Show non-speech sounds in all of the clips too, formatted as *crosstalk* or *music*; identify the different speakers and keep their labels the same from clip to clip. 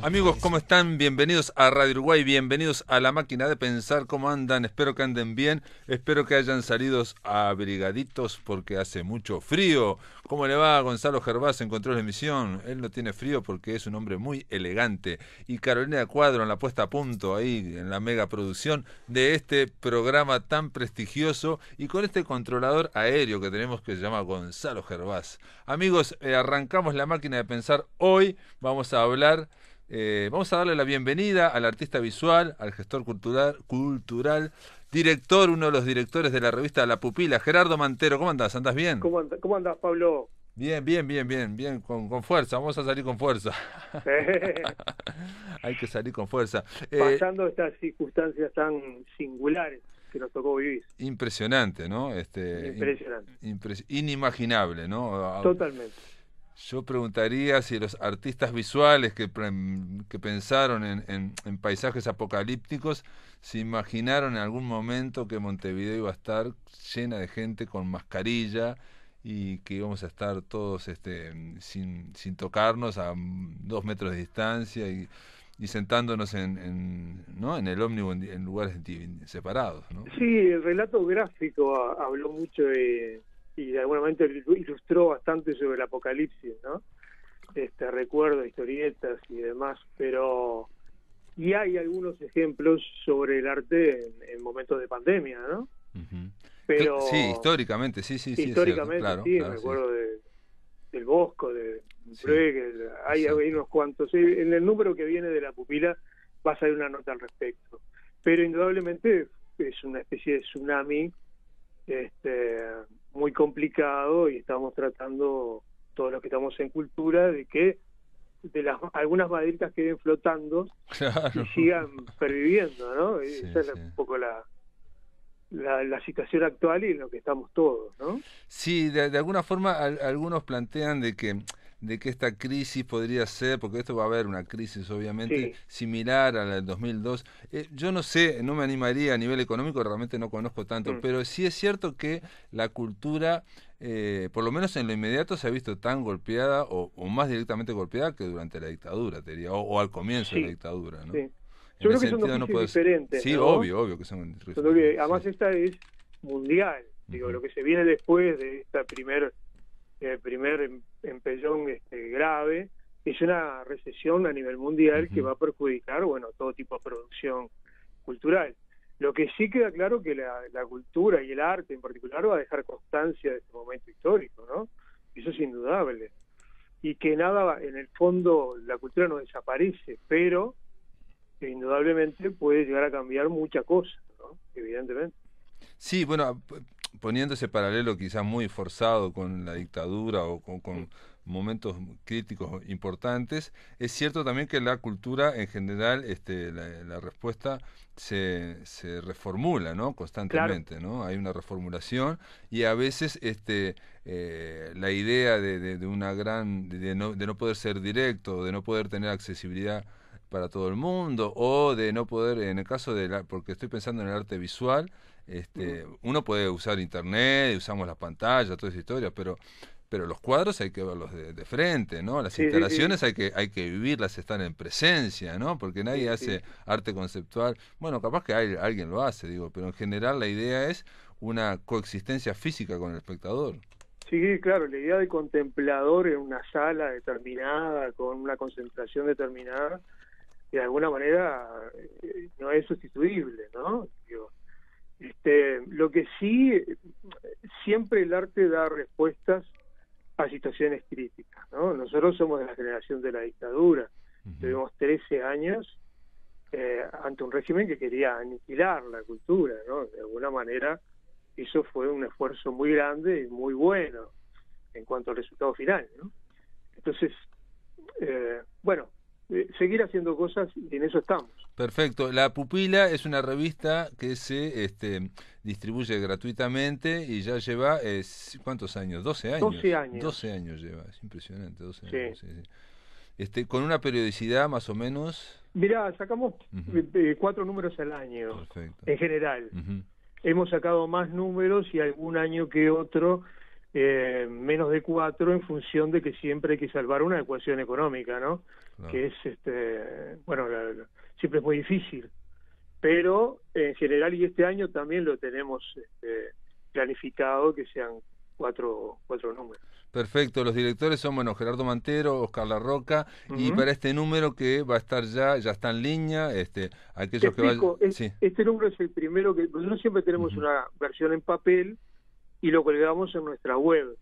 Speaker 1: Amigos, ¿cómo están? Bienvenidos a Radio Uruguay, bienvenidos a la máquina de pensar, ¿cómo andan? Espero que anden bien, espero que hayan salido abrigaditos porque hace mucho frío. ¿Cómo le va a Gonzalo Gervás en control de emisión? Él no tiene frío porque es un hombre muy elegante. Y Carolina Cuadro en la puesta a punto ahí, en la mega producción de este programa tan prestigioso y con este controlador aéreo que tenemos que se llama Gonzalo Gervás. Amigos, eh, arrancamos la máquina de pensar. Hoy vamos a hablar eh, vamos a darle la bienvenida al artista visual, al gestor cultural, cultural, director, uno de los directores de la revista La Pupila, Gerardo Mantero. ¿Cómo andás? ¿Andás bien?
Speaker 2: ¿Cómo, andás, Pablo?
Speaker 1: Bien, bien, bien, bien, bien, con, fuerza, vamos a salir con fuerza. *laughs* Hay que salir con fuerza.
Speaker 2: Eh, Pasando estas circunstancias tan singulares que nos tocó vivir.
Speaker 1: Impresionante, ¿no?
Speaker 2: Este, Impresionante.
Speaker 1: inimaginable, ¿no?
Speaker 2: Totalmente.
Speaker 1: Yo preguntaría si los artistas visuales que, pensaron en, en, paisajes apocalípticos se imaginaron en algún momento que Montevideo iba a estar llena de gente con mascarilla y que íbamos a estar todos este, sin, sin tocarnos a dos metros de distancia y, y sentándonos en, en, ¿no? en el ómnibus en, lugares separados. ¿no?
Speaker 2: Sí, el relato gráfico habló mucho de y de alguna manera ilustró bastante sobre el apocalipsis, ¿no? Este recuerdo, historietas y demás, pero y hay algunos ejemplos sobre el arte en, momentos de pandemia, ¿no?
Speaker 1: Pero sí, históricamente, sí, sí,
Speaker 2: sí. Históricamente, sí, recuerdo De, del Bosco, de Bruegel, hay, hay, unos cuantos. En el número que viene de la pupila va a salir una nota al respecto. Pero indudablemente es una especie de tsunami este, muy complicado y estamos tratando, todos los que estamos en cultura, de que de las algunas maderitas queden flotando y sigan perviviendo, ¿no? Esa es un poco la, la, situación actual y en lo que estamos todos, ¿no?
Speaker 1: Sí, de, de alguna forma algunos plantean de que de que esta crisis podría ser, porque esto va a haber una crisis obviamente similar a la del 2002. Eh, yo no sé, no me animaría a nivel económico, realmente no conozco tanto, mm. pero sí es cierto que la cultura, eh, por lo menos en lo inmediato, se ha visto tan golpeada o, más directamente golpeada que durante la dictadura, te diría, o, al comienzo de la dictadura. ¿no?
Speaker 2: Yo creo que son dos diferentes.
Speaker 1: Sí, obvio, obvio que son
Speaker 2: diferentes. Además, esta es mundial. Digo, lo que se viene después de esta primera el primer em, empellón este, grave, es una recesión a nivel mundial que va a perjudicar, bueno, todo tipo de producción cultural. Lo que sí queda claro que la, cultura y el arte en particular va a dejar constancia de este momento histórico, ¿no? Eso es indudable. Y que nada, en el fondo, la cultura no desaparece, pero indudablemente puede llegar a cambiar mucha cosa, ¿no? Evidentemente.
Speaker 1: Sí, bueno, poniendo ese paralelo quizás muy forzado con la dictadura o con, momentos críticos importantes, es cierto también que la cultura en general, este, la, respuesta se, se, reformula, ¿no? Constantemente, ¿no? Hay una reformulación y a veces, este, eh, la idea de, de, una gran, de no, de no poder ser directo, de no poder tener accesibilidad para todo el mundo o de no poder, en el caso de la, porque estoy pensando en el arte visual, este, uno puede usar internet, usamos las pantallas, toda esa historia, pero pero los cuadros hay que verlos de, frente, ¿no? Las instalaciones hay que hay que vivirlas, estar en presencia, ¿no? Porque nadie hace arte conceptual. Bueno, capaz que hay, alguien lo hace, digo, pero en general la idea es una coexistencia física con el espectador.
Speaker 2: Sí, claro, la idea de contemplador en una sala determinada, con una concentración determinada, de alguna manera eh, no es sustituible, ¿no? Este, lo que sí, siempre el arte da respuestas a situaciones críticas. ¿no? Nosotros somos de la generación de la dictadura, tuvimos 13 años eh, ante un régimen que quería aniquilar la cultura. ¿no? De alguna manera, eso fue un esfuerzo muy grande y muy bueno en cuanto al resultado final. ¿no? Entonces, eh, bueno, eh, seguir haciendo cosas y en eso estamos.
Speaker 1: Perfecto. La Pupila es una revista que se este, distribuye gratuitamente y ya lleva, eh, ¿cuántos años? 12 años.
Speaker 2: 12 años.
Speaker 1: 12 años lleva, es impresionante, 12 años. Este, con una periodicidad más o menos.
Speaker 2: Mirá, sacamos eh, cuatro números al año, en general. Hemos sacado más números y algún año que otro eh, menos de cuatro en función de que siempre hay que salvar una ecuación económica, ¿no? Que es, este bueno, siempre es muy difícil. Pero en general, y este año también lo tenemos este, planificado que sean cuatro, cuatro números.
Speaker 1: Perfecto, los directores son bueno Gerardo Mantero, Oscar La Roca, y para este número que va a estar ya, ya está en línea, este, aquellos que vayan...
Speaker 2: Este número es el primero que nosotros siempre tenemos una versión en papel y lo colgamos en nuestra web,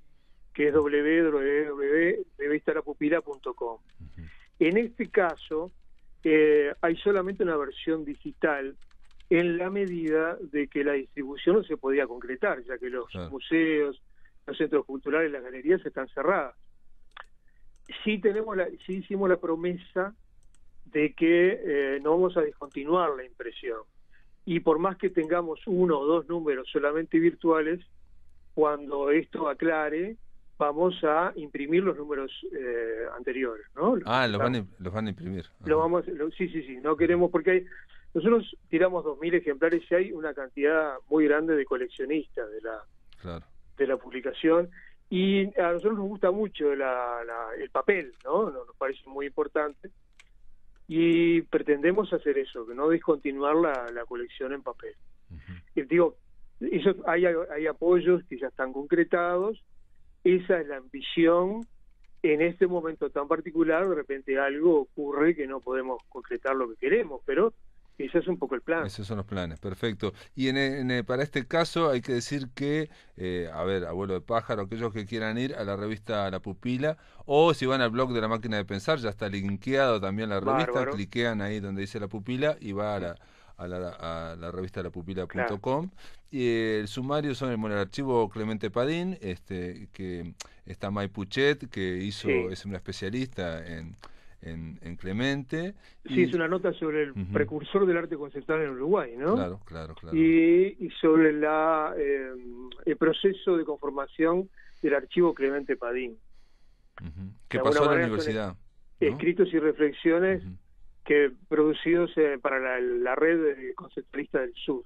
Speaker 2: que es www.revistarapupila.com. En este caso, eh, hay solamente una versión digital en la medida de que la distribución no se podía concretar, ya que los museos, los centros culturales, las galerías están cerradas. Sí, tenemos la, sí hicimos la promesa de que eh, no vamos a descontinuar la impresión. Y por más que tengamos uno o dos números solamente virtuales, cuando esto aclare, vamos a imprimir los números eh, anteriores, ¿no?
Speaker 1: ah, los van, a, los van a imprimir.
Speaker 2: Lo vamos, sí, sí, sí, no queremos, porque hay, nosotros tiramos 2.000 ejemplares y hay una cantidad muy grande de coleccionistas de la, de la publicación y a nosotros nos gusta mucho la, el papel, ¿no? Nos parece muy importante y pretendemos hacer eso, que no discontinuar la, la colección en papel. y digo, eso, hay, hay apoyos que ya están concretados, esa es la ambición. En este momento tan particular, de repente algo ocurre que no podemos concretar lo que queremos, pero ese es un poco el plan.
Speaker 1: Esos son los planes, perfecto. Y en, para este caso hay que decir que, eh, a ver, abuelo de pájaro, aquellos que quieran ir a la revista La Pupila, o si van al blog de la máquina de pensar, ya está linkeado también la revista, cliquean ahí donde dice La Pupila y va a la, a la, a la revista lapupila.com. Y el sumario son el, el, archivo Clemente Padín, este que está May Puchet, que hizo, es una especialista en en, Clemente.
Speaker 2: Sí, es una nota sobre el precursor del arte conceptual en Uruguay, ¿no?
Speaker 1: Claro, claro, claro.
Speaker 2: Y, sobre la eh, el proceso de conformación del archivo Clemente Padín.
Speaker 1: ¿Qué pasó en la universidad?
Speaker 2: Escritos y reflexiones que producidos eh, para la, red conceptualista del sur,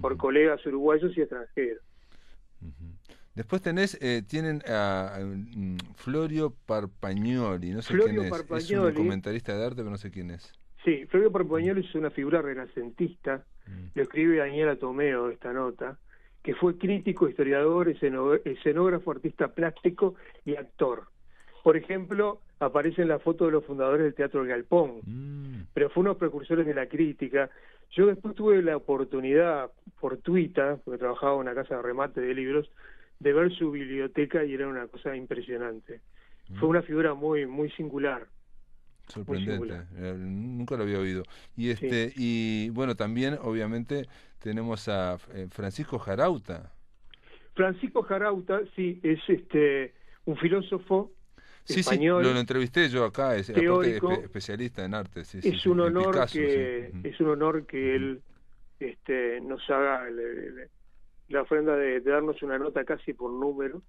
Speaker 2: por colegas uruguayos y extranjeros.
Speaker 1: Después tenés, eh, tienen a, mm, Florio Parpagnoli, no sé quién es, es un documentalista de arte, pero no sé quién es.
Speaker 2: Sí, Florio Parpagnoli es una figura renacentista, mm. lo escribe Daniela Tomeo esta nota, que fue crítico, historiador, escenógrafo, artista plástico y actor. Por ejemplo, aparece en la foto de los fundadores del Teatro El Galpón, mm. pero fue uno de los precursores de la crítica. Yo después tuve la oportunidad fortuita, porque trabajaba en una casa de remate de libros, de ver su biblioteca y era una cosa impresionante. Fue mm. una figura muy muy singular.
Speaker 1: Sorprendente, eh, nunca lo había oído. Y este y bueno, también obviamente tenemos a eh, Francisco Jarauta.
Speaker 2: Francisco Jarauta, sí, es este un filósofo
Speaker 1: Sí, español, sí, lo, entrevisté yo acá, es teórico, especialista en arte. Sí,
Speaker 2: es, un honor que, es un honor que él este, nos haga la ofrenda de, darnos una nota casi por número.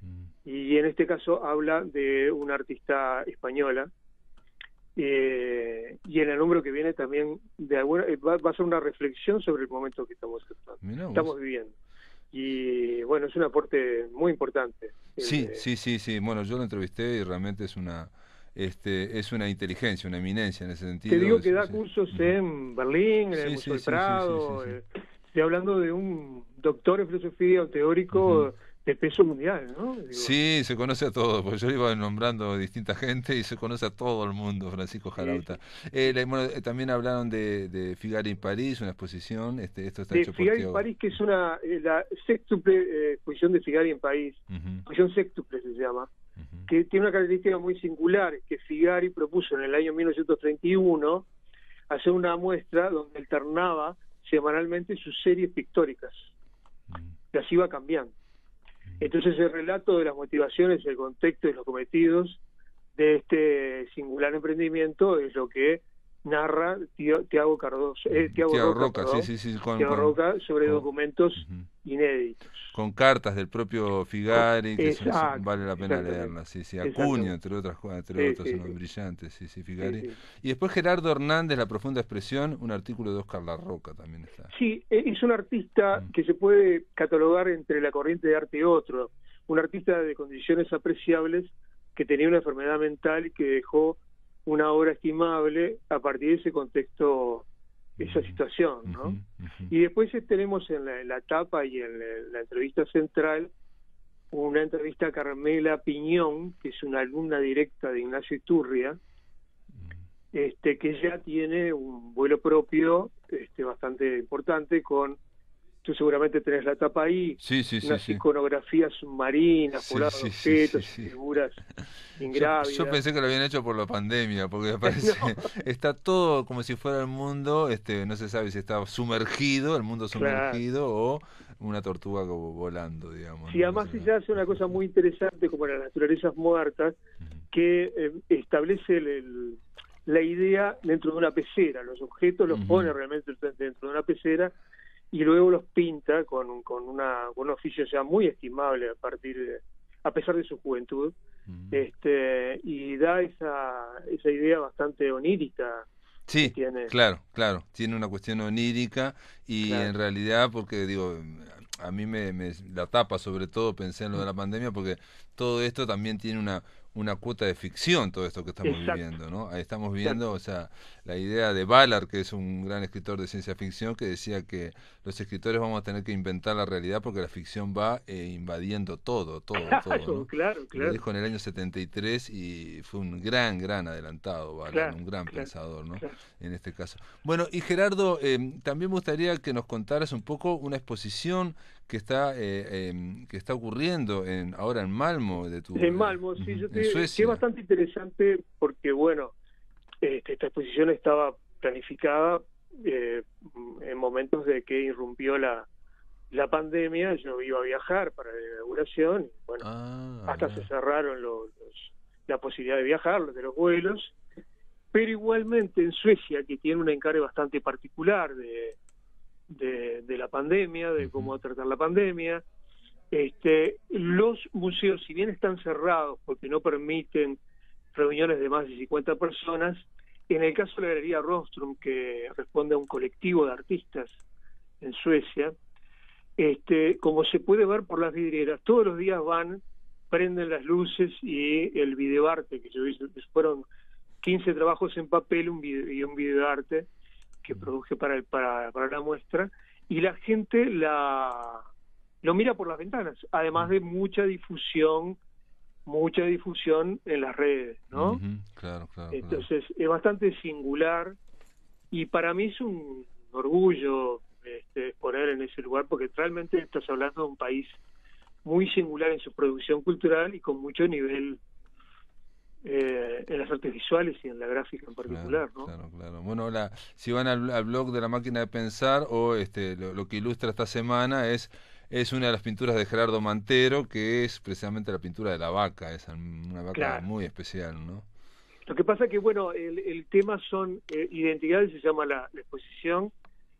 Speaker 2: Mm. Y en este caso habla de una artista española. Eh, y en el número que viene también de alguna, eh, va, a ser una reflexión sobre el momento que estamos, estamos viviendo. Y bueno, es un aporte muy importante.
Speaker 1: Sí, sí, sí, sí. Bueno, yo lo entrevisté y realmente es una este, es una inteligencia, una eminencia en ese sentido.
Speaker 2: Te digo que da cursos en Berlín, en el Museo del Prado. Eh, estoy hablando de un doctor en filosofía o teórico de peso mundial, ¿no?
Speaker 1: Sí, se conoce a todos, porque yo iba nombrando distinta gente y se conoce a todo el mundo, Francisco Jarauta. Eh, eh, también hablaron de, de Figari en París, una exposición, este, esto está
Speaker 2: de
Speaker 1: hecho
Speaker 2: Figari en París, que es una, eh, la sextuple exposición de Figari en París, exposición sextuple se llama, que tiene una característica muy singular, que Figari propuso en el año 1931 hacer una muestra donde alternaba semanalmente sus series pictóricas. Así iba cambiando. Entonces el relato de las motivaciones, el contexto y los cometidos de este singular emprendimiento es lo que narra Tiago Cardoso, eh, Tiago Roca, Roca sobre documentos inéditos.
Speaker 1: Con cartas del propio Figari, que vale la pena leerlas, sí, sí, Acuña, entre otras entre otros, son brillantes, sí, sí, Figari. Y después Gerardo Hernández, La profunda expresión, un artículo de Oscar La Roca también está.
Speaker 2: Sí, e, es un artista que se puede catalogar entre la corriente de arte y otro, un artista de condiciones apreciables que tenía una enfermedad mental y que dejó una obra estimable a partir de ese contexto, esa situación, ¿no? Y después tenemos en la, la tapa y en la, entrevista central una entrevista a Carmela Piñón, que es una alumna directa de Ignacio Iturria, este, que ya tiene un vuelo propio este, bastante importante con tú seguramente tenés la tapa ahí,
Speaker 1: sí, sí,
Speaker 2: unas iconografías submarinas, pobladas de objetos, figuras *laughs* ingrávidas.
Speaker 1: Yo, pensé que lo habían hecho por la pandemia, porque me parece, *laughs* *laughs* está todo como si fuera el mundo, este, no se sabe si está sumergido, el mundo sumergido, o una tortuga volando, digamos.
Speaker 2: Sí, además se hace una cosa muy interesante como las naturalezas muertas, que eh, establece el, la idea dentro de una pecera, los objetos los pone realmente dentro de una pecera, y luego los pinta con, con, una, un oficio ya muy estimable a partir de, a pesar de su juventud, este, y da esa, esa idea bastante onírica.
Speaker 1: Sí, claro, claro, tiene una cuestión onírica y en realidad, porque digo, a mí me, me, la tapa sobre todo, pensé en lo de la pandemia, porque todo esto también tiene una, una cuota de ficción todo esto que estamos viviendo, ¿no? Ahí estamos viendo, o sea, la idea de Ballard, que es un gran escritor de ciencia ficción, que decía que los escritores vamos a tener que inventar la realidad porque la ficción va eh, invadiendo todo, todo, *laughs* todo.
Speaker 2: Claro, claro.
Speaker 1: Lo dijo en el año 73 y fue un gran, gran adelantado, Ballard, un gran pensador, ¿no? En este caso. Bueno, y Gerardo, eh, también me gustaría que nos contaras un poco una exposición que está eh, em, que está ocurriendo en ahora en Malmo de tu
Speaker 2: en Malmo sí yo te, es bastante interesante porque bueno este, esta exposición estaba planificada eh, en momentos de que irrumpió la la pandemia yo iba a viajar para la inauguración y bueno ah, hasta se cerraron los, la posibilidad de viajar de los vuelos pero igualmente en Suecia que tiene un encargo bastante particular de de, la pandemia, de cómo tratar la pandemia. Este, los museos, si bien están cerrados porque no permiten reuniones de más de 50 personas, en el caso de la Galería Rostrum, que responde a un colectivo de artistas en Suecia, este, como se puede ver por las vidrieras, todos los días van, prenden las luces y el videoarte, que yo hice, fueron 15 trabajos en papel un y un videoarte, que produje para, el, para, para la muestra y la gente la lo mira por las ventanas, además de mucha difusión, mucha difusión en las redes, ¿no?
Speaker 1: claro, claro,
Speaker 2: Entonces es bastante singular y para mí es un orgullo este, poner en ese lugar porque realmente estás hablando de un país muy singular en su producción cultural y con mucho nivel eh, en las artes visuales y en la gráfica en particular, ¿no?
Speaker 1: Claro, claro. Bueno, la, si van al, blog de la máquina de pensar o este lo, que ilustra esta semana es es una de las pinturas de Gerardo Mantero que es precisamente la pintura de la vaca, es una vaca muy especial, ¿no?
Speaker 2: Lo que pasa que bueno, el, el tema son eh, identidades, se llama la, exposición.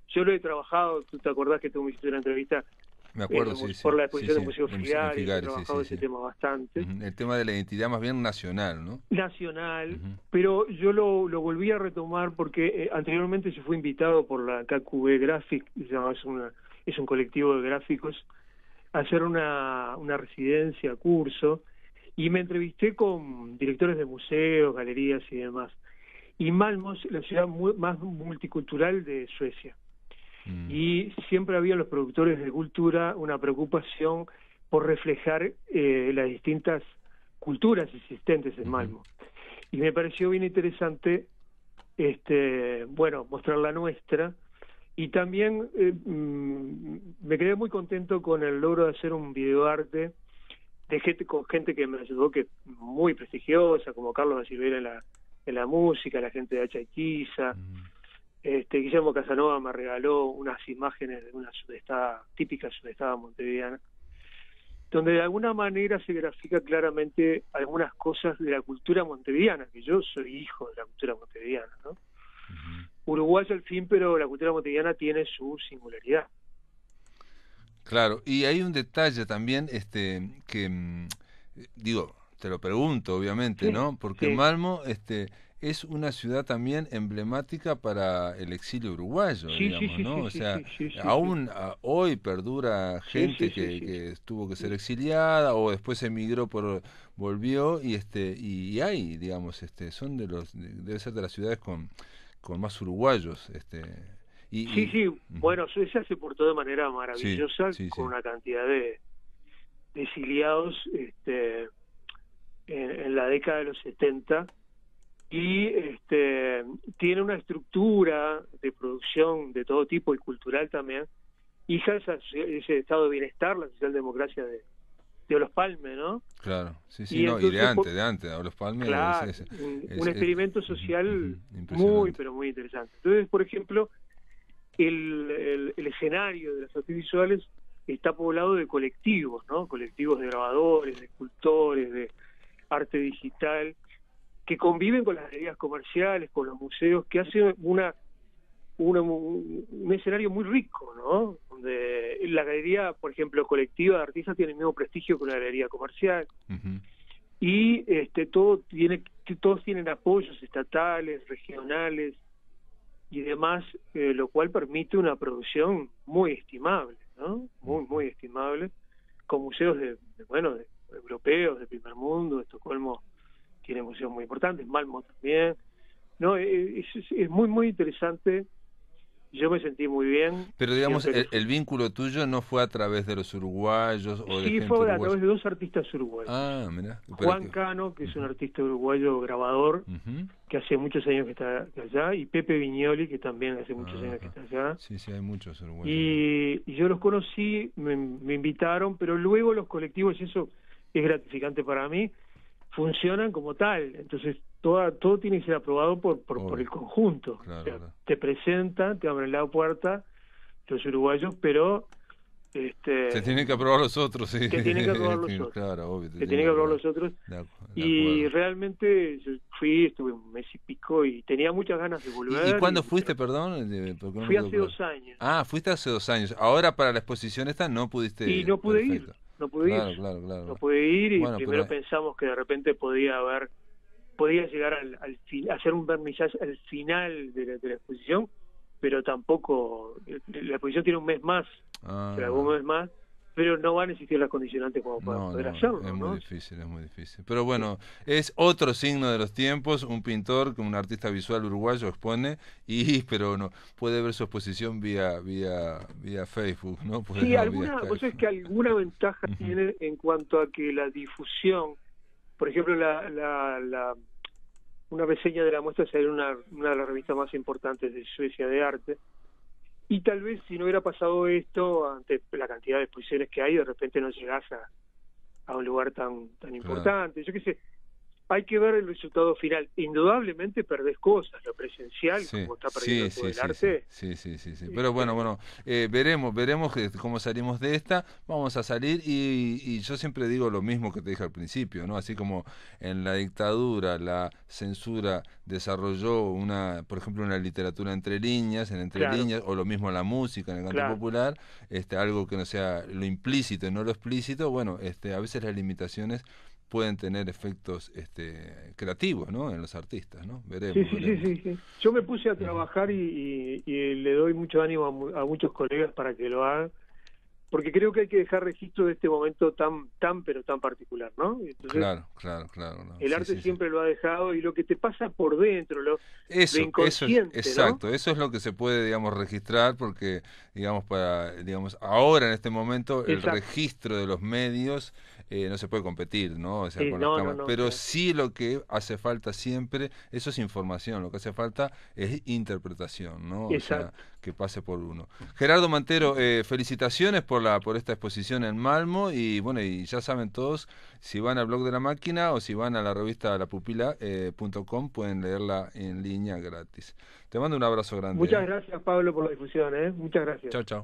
Speaker 2: Yo lo he trabajado, tú te acordás que tú me hiciste una entrevista
Speaker 1: me acuerdo, eh,
Speaker 2: sí, por la exposición del Museo Figari, he trabajado ese tema bastante.
Speaker 1: El tema de la identidad más bien nacional, ¿no?
Speaker 2: Nacional, pero yo lo, lo volví a retomar porque eh, anteriormente se fue invitado por la KQB Graphic, es, una, es un colectivo de gráficos, a hacer una, una residencia, curso, y me entrevisté con directores de museos, galerías y demás. Y Malmo es la ciudad más multicultural de Suecia. Mm. Y siempre había los productores de cultura una preocupación por reflejar eh, las distintas culturas existentes en Malmo. Y me pareció bien interesante, este, bueno, mostrar la nuestra. Y también eh, mm, me quedé muy contento con el logro de hacer un videoarte de gente, con gente que me ayudó, que muy prestigiosa, como Carlos de Silveira en la, en la música, la gente de Hacha mm. Este, Guillermo Casanova me regaló unas imágenes de una sudestada, típica sudestada montevideana, donde de alguna manera se grafica claramente algunas cosas de la cultura montevideana, que yo soy hijo de la cultura montevideana, ¿no? Uruguay al fin, pero la cultura montevideana tiene su singularidad.
Speaker 1: Claro, y hay un detalle también, este, que mm, digo, te lo pregunto, obviamente, ¿no? Porque Malmo, este, es una ciudad también emblemática para el exilio uruguayo, digamos, ¿no? o sea, aún hoy perdura gente que, tuvo que ser exiliada o después emigró por volvió y este y, hay, digamos, este son de los debe ser de las ciudades con con más uruguayos, este
Speaker 2: y, sí, sí, bueno, Suecia se portó de manera maravillosa con una cantidad de, exiliados este, en, la década de los 70 y este, tiene una estructura de producción de todo tipo y cultural también, hija de ese estado de bienestar, la socialdemocracia de, de Olos Palme, ¿no?
Speaker 1: Claro, sí, sí, y, no, y de antes, de antes, Olos Palme.
Speaker 2: Claro, un, experimento social muy, pero muy interesante. Entonces, por ejemplo, el, el, escenario de las artes visuales está poblado de colectivos, ¿no? Colectivos de grabadores, de escultores, de arte digital, que conviven con las galerías comerciales, con los museos, que hacen una, un escenario muy rico, ¿no? Donde la galería, por ejemplo, colectiva de artistas tiene el mismo prestigio que la galería comercial. Y este, todo tiene, todos tienen apoyos estatales, regionales y demás, eh, lo cual permite una producción muy estimable, ¿no? Muy, muy estimable, con museos de, bueno, de, europeos, de primer mundo, Estocolmo tiene museos muy importantes, Malmo también. No, eh, es, es, muy, muy interesante. Yo me sentí muy bien.
Speaker 1: Pero digamos, el, vínculo tuyo no fue a través de los uruguayos o
Speaker 2: Sí, fue a través de dos artistas uruguayos.
Speaker 1: Ah.
Speaker 2: Juan Cano, que es un artista uruguayo grabador, que hace muchos años que está allá, y Pepe Viñoli, que también hace muchos años que está allá.
Speaker 1: Sí, sí, hay muchos uruguayos.
Speaker 2: Y, y yo los conocí, me, me invitaron, pero luego los colectivos, y eso es gratificante para mí, funcionan como tal. Entonces, todo, todo tiene que ser aprobado por, por, el conjunto. Te presentan, te abren la puerta los uruguayos, pero... Este,
Speaker 1: se tienen que aprobar los otros, sí.
Speaker 2: Se tienen que aprobar los *laughs* otros. Claro, obvio. Se tienen que aprobar los otros. y realmente fui, estuve un mes y pico y tenía muchas ganas de volver.
Speaker 1: ¿Y, cuándo fuiste, perdón?
Speaker 2: Fui hace dos años.
Speaker 1: Ah, fuiste hace dos años. Ahora para la exposición esta no pudiste...
Speaker 2: Y no pude ir no pude ir. No pude ir y primero pensamos que de repente podía haber, podía llegar al, al hacer un vernizaje al final de la, exposición, pero tampoco, la exposición tiene un mes más, ah. un mes más, pero no van a existir las condicionantes como para poder hacerlo.
Speaker 1: Es muy difícil, es muy difícil. Pero bueno, es otro signo de los tiempos, un pintor, un artista visual uruguayo expone, y *laughs* pero no puede ver su exposición vía vía vía Facebook, ¿no?
Speaker 2: sí, alguna, es que alguna ventaja tiene en cuanto a que la difusión, por ejemplo, la, la, la una reseña de la muestra sería una, una de las revistas más importantes de Suecia de arte, y tal vez si no hubiera pasado esto, ante la cantidad de exposiciones que hay, de repente no llegás a, a un lugar tan tan importante. Yo qué sé, hay que ver el resultado final. Indudablemente perdés cosas, lo presencial, como está perdiendo todo el arte.
Speaker 1: Sí, sí, sí, sí. Pero bueno, bueno, eh, veremos, veremos cómo salimos de esta. Vamos a salir y, y, yo siempre digo lo mismo que te dije al principio, ¿no? Así como en la dictadura la censura desarrolló una, por ejemplo, una literatura entre líneas, en entre líneas, o lo mismo la música en el canto popular, este, algo que no sea lo implícito y no lo explícito. Bueno, este, a veces las limitaciones pueden tener efectos este, creativos ¿no? en los artistas, ¿no?
Speaker 2: Veremos. Sí, sí, sí, Yo me puse a trabajar y, le doy mucho ánimo a, muchos colegas para que lo hagan, porque creo que hay que dejar registro de este momento tan, tan, pero tan particular, ¿no?
Speaker 1: claro, claro, claro.
Speaker 2: El arte siempre lo ha dejado y lo que te pasa por dentro, lo, eso, inconsciente,
Speaker 1: exacto, eso es lo que se puede, digamos, registrar, porque, digamos, para, digamos, ahora en este momento el registro de los medios eh, no se puede competir, ¿no? O sea, con las Pero sí lo que hace falta siempre, eso es información, lo que hace falta es interpretación, ¿no? O sea, que pase por uno. Gerardo Mantero, eh, felicitaciones por la por esta exposición en Malmo y bueno, y ya saben todos, si van al blog de la máquina o si van a la revista lapupila.com eh, pueden leerla en línea gratis. Te mando un abrazo grande.
Speaker 2: Muchas gracias Pablo por la difusión, ¿eh? Muchas gracias.
Speaker 1: Chao, chao.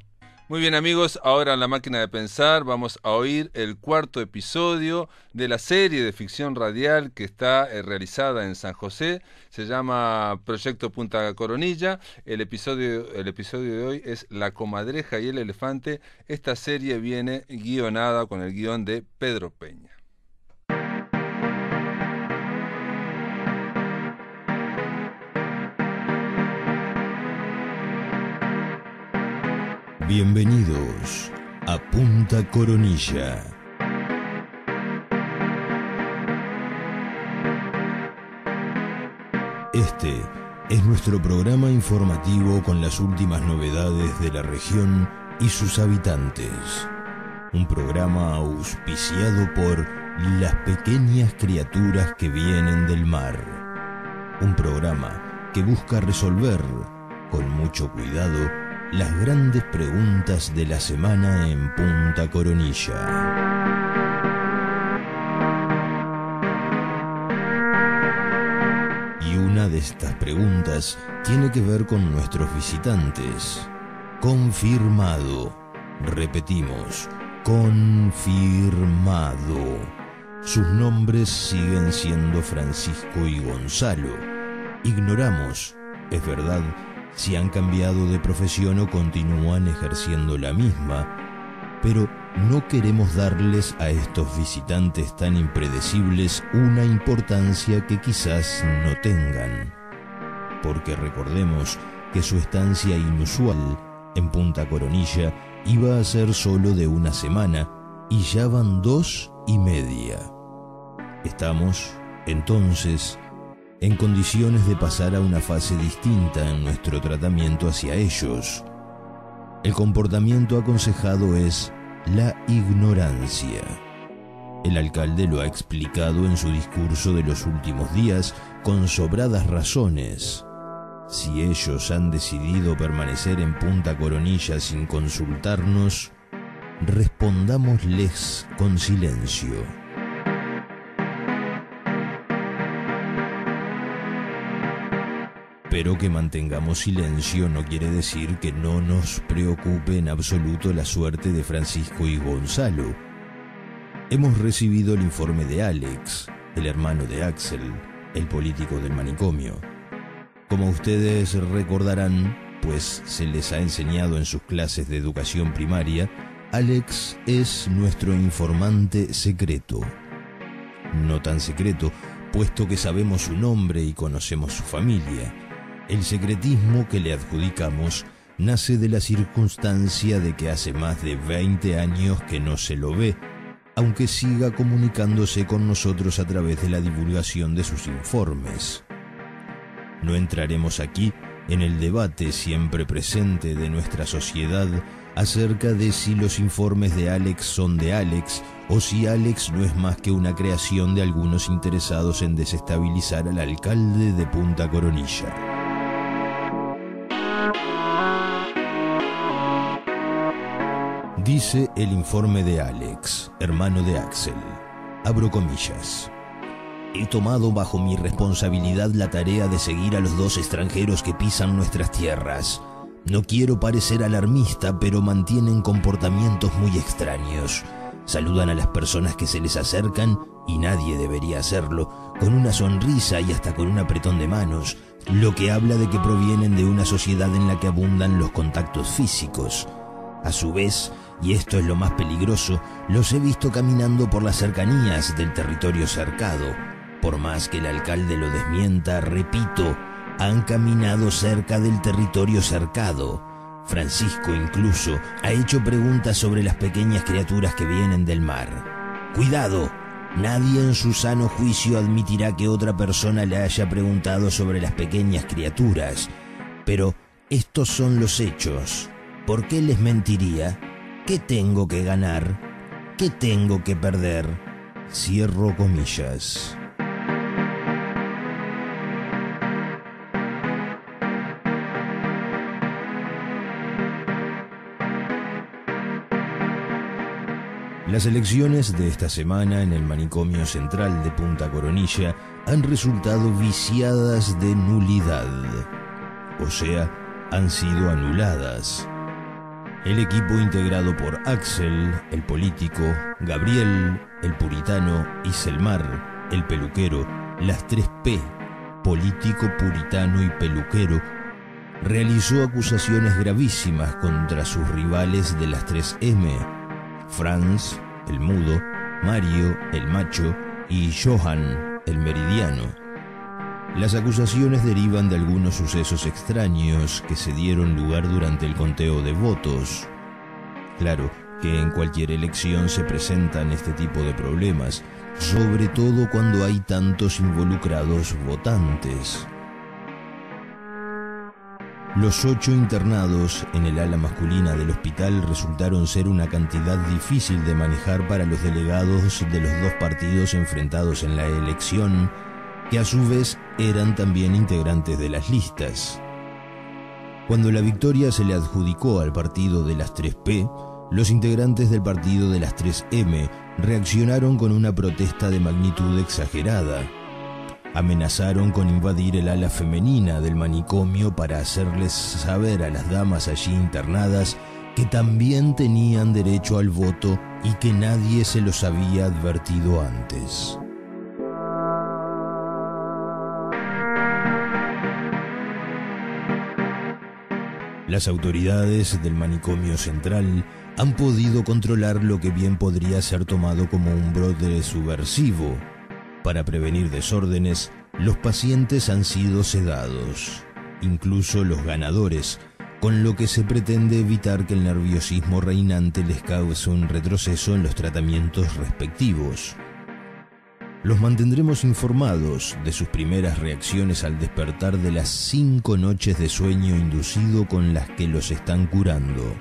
Speaker 1: Muy bien amigos, ahora en la máquina de pensar vamos a oír el cuarto episodio de la serie de ficción radial que está eh, realizada en San José. Se llama Proyecto Punta Coronilla. El episodio, el episodio de hoy es La comadreja y el elefante. Esta serie viene guionada con el guion de Pedro Peña.
Speaker 3: Bienvenidos a Punta Coronilla. Este es nuestro programa informativo con las últimas novedades de la región y sus habitantes. Un programa auspiciado por las pequeñas criaturas que vienen del mar. Un programa que busca resolver, con mucho cuidado, las grandes preguntas de la semana en Punta Coronilla. Y una de estas preguntas tiene que ver con nuestros visitantes. Confirmado. Repetimos, confirmado. Sus nombres siguen siendo Francisco y Gonzalo. Ignoramos, es verdad, si han cambiado de profesión o continúan ejerciendo la misma, pero no queremos darles a estos visitantes tan impredecibles una importancia que quizás no tengan. Porque recordemos que su estancia inusual en Punta Coronilla iba a ser solo de una semana y ya van dos y media. Estamos, entonces, en condiciones de pasar a una fase distinta en nuestro tratamiento hacia ellos. El comportamiento aconsejado es la ignorancia. El alcalde lo ha explicado en su discurso de los últimos días con sobradas razones. Si ellos han decidido permanecer en Punta Coronilla sin consultarnos, respondámosles con silencio. Pero que mantengamos silencio no quiere decir que no nos preocupe en absoluto la suerte de Francisco y Gonzalo. Hemos recibido el informe de Alex, el hermano de Axel, el político del manicomio. Como ustedes recordarán, pues se les ha enseñado en sus clases de educación primaria, Alex es nuestro informante secreto. No tan secreto, puesto que sabemos su nombre y conocemos su familia. El secretismo que le adjudicamos nace de la circunstancia de que hace más de 20 años que no se lo ve, aunque siga comunicándose con nosotros a través de la divulgación de sus informes. No entraremos aquí en el debate siempre presente de nuestra sociedad acerca de si los informes de Alex son de Alex o si Alex no es más que una creación de algunos interesados en desestabilizar al alcalde de Punta Coronilla. Dice el informe de Alex, hermano de Axel. Abro comillas. He tomado bajo mi responsabilidad la tarea de seguir a los dos extranjeros que pisan nuestras tierras. No quiero parecer alarmista, pero mantienen comportamientos muy extraños. Saludan a las personas que se les acercan, y nadie debería hacerlo, con una sonrisa y hasta con un apretón de manos, lo que habla de que provienen de una sociedad en la que abundan los contactos físicos. A su vez, y esto es lo más peligroso, los he visto caminando por las cercanías del territorio cercado. Por más que el alcalde lo desmienta, repito, han caminado cerca del territorio cercado. Francisco incluso ha hecho preguntas sobre las pequeñas criaturas que vienen del mar. Cuidado, nadie en su sano juicio admitirá que otra persona le haya preguntado sobre las pequeñas criaturas. Pero estos son los hechos. ¿Por qué les mentiría? ¿Qué tengo que ganar? ¿Qué tengo que perder? Cierro comillas. Las elecciones de esta semana en el manicomio central de Punta Coronilla han resultado viciadas de nulidad, o sea, han sido anuladas. El equipo integrado por Axel, el político, Gabriel, el puritano, y Selmar, el peluquero, las tres P, político, puritano y peluquero, realizó acusaciones gravísimas contra sus rivales de las tres M, Franz, el mudo, Mario, el macho, y Johan, el meridiano. Las acusaciones derivan de algunos sucesos extraños que se dieron lugar durante el conteo de votos. Claro que en cualquier elección se presentan este tipo de problemas, sobre todo cuando hay tantos involucrados votantes. Los ocho internados en el ala masculina del hospital resultaron ser una cantidad difícil de manejar para los delegados de los dos partidos enfrentados en la elección, que a su vez eran también integrantes de las listas. Cuando la victoria se le adjudicó al partido de las 3P, los integrantes del partido de las 3M reaccionaron con una protesta de magnitud exagerada amenazaron con invadir el ala femenina del manicomio para hacerles saber a las damas allí internadas que también tenían derecho al voto y que nadie se los había advertido antes. Las autoridades del manicomio central han podido controlar lo que bien podría ser tomado como un brote subversivo, para prevenir desórdenes, los pacientes han sido sedados, incluso los ganadores, con lo que se pretende evitar que el nerviosismo reinante les cause un retroceso en los tratamientos respectivos. Los mantendremos informados de sus primeras reacciones al despertar de las cinco noches de sueño inducido con las que los están curando.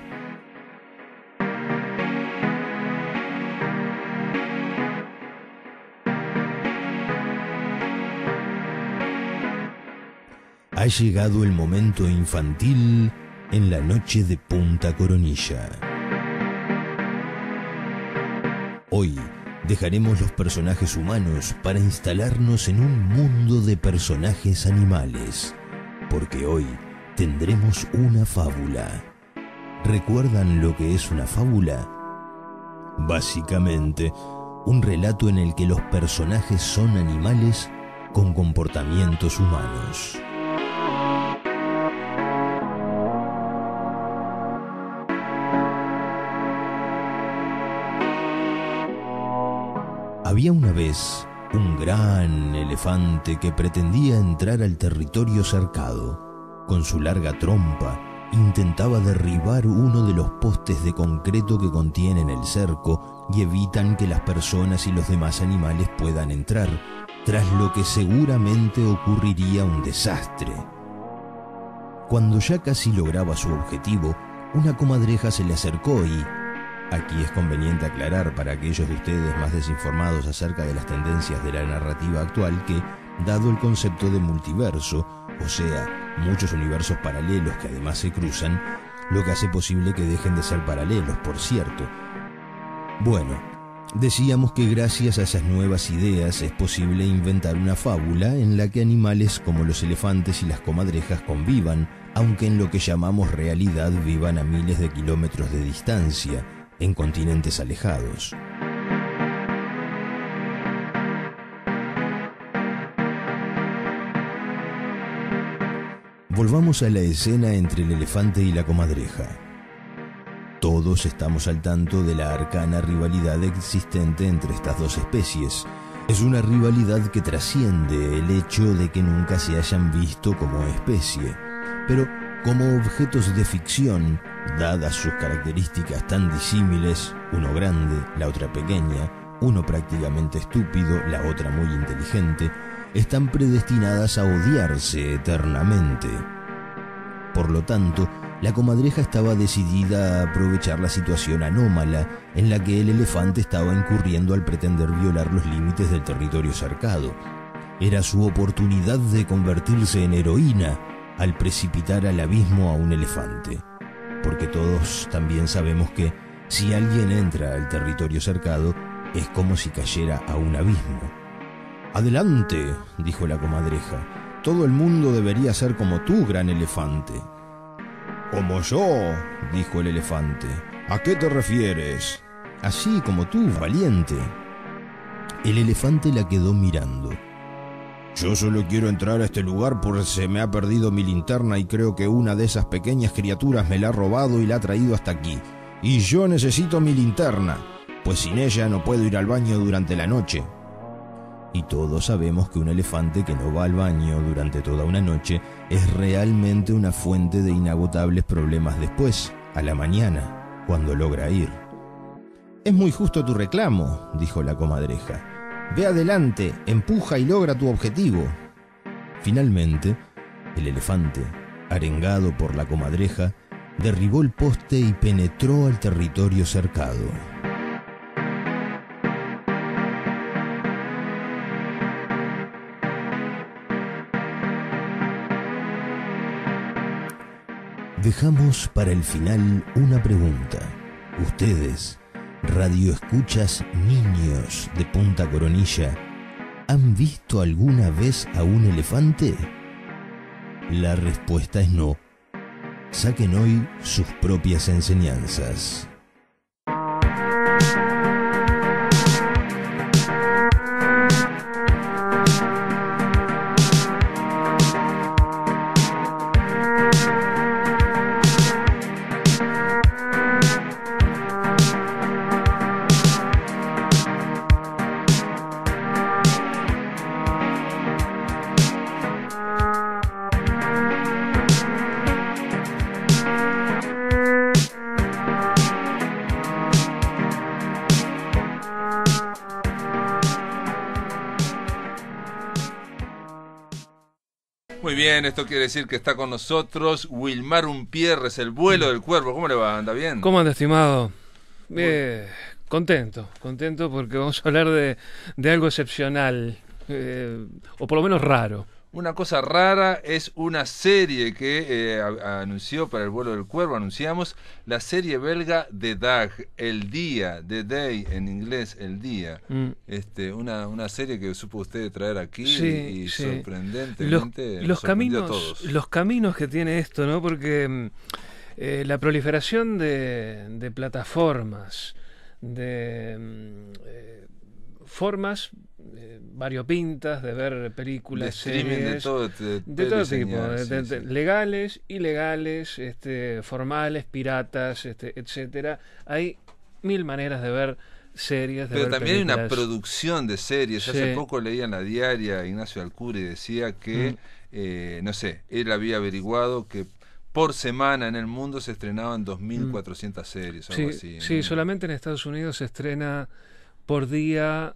Speaker 3: ha llegado el momento infantil en la noche de Punta Coronilla. Hoy dejaremos los personajes humanos para instalarnos en un mundo de personajes animales, porque hoy tendremos una fábula. ¿Recuerdan lo que es una fábula? Básicamente, un relato en el que los personajes son animales con comportamientos humanos. Había una vez un gran elefante que pretendía entrar al territorio cercado. Con su larga trompa intentaba derribar uno de los postes de concreto que contienen el cerco y evitan que las personas y los demás animales puedan entrar, tras lo que seguramente ocurriría un desastre. Cuando ya casi lograba su objetivo, una comadreja se le acercó y, Aquí es conveniente aclarar para aquellos de ustedes más desinformados acerca de las tendencias de la narrativa actual que, dado el concepto de multiverso, o sea, muchos universos paralelos que además se cruzan, lo que hace posible que dejen de ser paralelos, por cierto. Bueno, decíamos que gracias a esas nuevas ideas es posible inventar una fábula en la que animales como los elefantes y las comadrejas convivan, aunque en lo que llamamos realidad vivan a miles de kilómetros de distancia, en continentes alejados. Volvamos a la escena entre el elefante y la comadreja. Todos estamos al tanto de la arcana rivalidad existente entre estas dos especies. Es una rivalidad que trasciende el hecho de que nunca se hayan visto como especie. Pero como objetos de ficción, dadas sus características tan disímiles, uno grande, la otra pequeña, uno prácticamente estúpido, la otra muy inteligente, están predestinadas a odiarse eternamente. Por lo tanto, la comadreja estaba decidida a aprovechar la situación anómala en la que el elefante estaba incurriendo al pretender violar los límites del territorio cercado. Era su oportunidad de convertirse en heroína al precipitar al abismo a un elefante porque todos también sabemos que si alguien entra al territorio cercado, es como si cayera a un abismo. Adelante, dijo la comadreja, todo el mundo debería ser como tú, gran elefante. Como yo, dijo el elefante. ¿A qué te refieres? Así como tú, valiente. El elefante la quedó mirando. Yo solo quiero entrar a este lugar porque se me ha perdido mi linterna y creo que una de esas pequeñas criaturas me la ha robado y la ha traído hasta aquí. Y yo necesito mi linterna, pues sin ella no puedo ir al baño durante la noche. Y todos sabemos que un elefante que no va al baño durante toda una noche es realmente una fuente de inagotables problemas después, a la mañana. cuando logra ir. Es muy justo tu reclamo, dijo la comadreja. Ve adelante, empuja y logra tu objetivo. Finalmente, el elefante, arengado por la comadreja, derribó el poste y penetró al territorio cercado. Dejamos para el final una pregunta. Ustedes, radioescuchas niños de Punta Coronilla, ¿han visto alguna vez a un elefante? La respuesta es no. Saquen hoy sus propias enseñanzas.
Speaker 1: Quiere decir que está con nosotros Wilmar Umpierres, el vuelo del cuervo. ¿Cómo le va? ¿Anda bien?
Speaker 4: ¿Cómo anda, estimado? Bien, contento, contento porque vamos a hablar de, de algo excepcional, eh, o por lo menos raro.
Speaker 1: Una cosa rara es una serie que eh, a- anunció para el vuelo del cuervo, anunciamos la serie belga The Dag, El Día, The Day en inglés, El Día.
Speaker 4: Mm.
Speaker 1: Este, una, una serie que supo usted traer aquí
Speaker 4: Sí,
Speaker 1: y
Speaker 4: sí.
Speaker 1: sorprendentemente
Speaker 4: Los,
Speaker 1: nos
Speaker 4: los
Speaker 1: sorprendió a
Speaker 4: caminos,
Speaker 1: todos.
Speaker 4: los caminos que tiene esto, ¿no? Porque mm, eh, la proliferación de, de plataformas, de mm, eh, formas eh, variopintas de ver películas,
Speaker 1: de
Speaker 4: series,
Speaker 1: todo, de,
Speaker 4: de todo tipo, de-
Speaker 1: sí, sí.
Speaker 4: legales, ilegales, este, formales, piratas, este, etcétera. Hay mil maneras de ver series, de
Speaker 1: Pero
Speaker 4: ver
Speaker 1: también hay una producción de series. Hace poco leía en la diaria Ignacio Alcuri y decía que,
Speaker 4: Mm.
Speaker 1: eh, no sé, él había averiguado que por semana en el mundo se estrenaban 2.400 series o
Speaker 4: Sí,
Speaker 1: algo así.
Speaker 4: sí,
Speaker 1: ¿no?
Speaker 4: solamente en Estados Unidos se estrena por día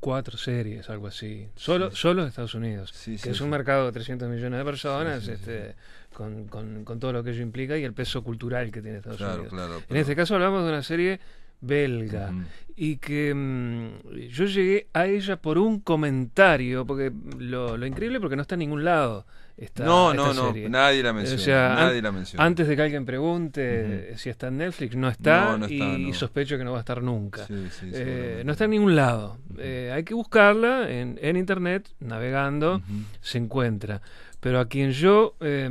Speaker 4: cuatro series, algo así. Solo,
Speaker 1: Sí.
Speaker 4: solo Estados Unidos,
Speaker 1: Sí,
Speaker 4: que
Speaker 1: sí,
Speaker 4: es un mercado de 300 millones de personas, este, Con, con- con todo lo que ello implica y el peso cultural que tiene Estados
Speaker 1: Claro,
Speaker 4: Unidos.
Speaker 1: claro.
Speaker 4: En este caso hablamos de una serie belga y que mm, yo llegué a ella por un comentario, porque lo, lo increíble porque no está en ningún lado. Esta,
Speaker 1: no,
Speaker 4: esta
Speaker 1: no, no, nadie la menciona.
Speaker 4: O sea,
Speaker 1: nadie
Speaker 4: an-
Speaker 1: la menciona.
Speaker 4: Antes de que alguien pregunte si está en Netflix, no está,
Speaker 1: No, no está,
Speaker 4: y,
Speaker 1: no.
Speaker 4: sospecho que no va a estar nunca.
Speaker 1: Sí, sí,
Speaker 4: Eh, no está en ningún lado. Eh, hay que buscarla en, en internet, navegando, se encuentra. Pero a quien yo eh,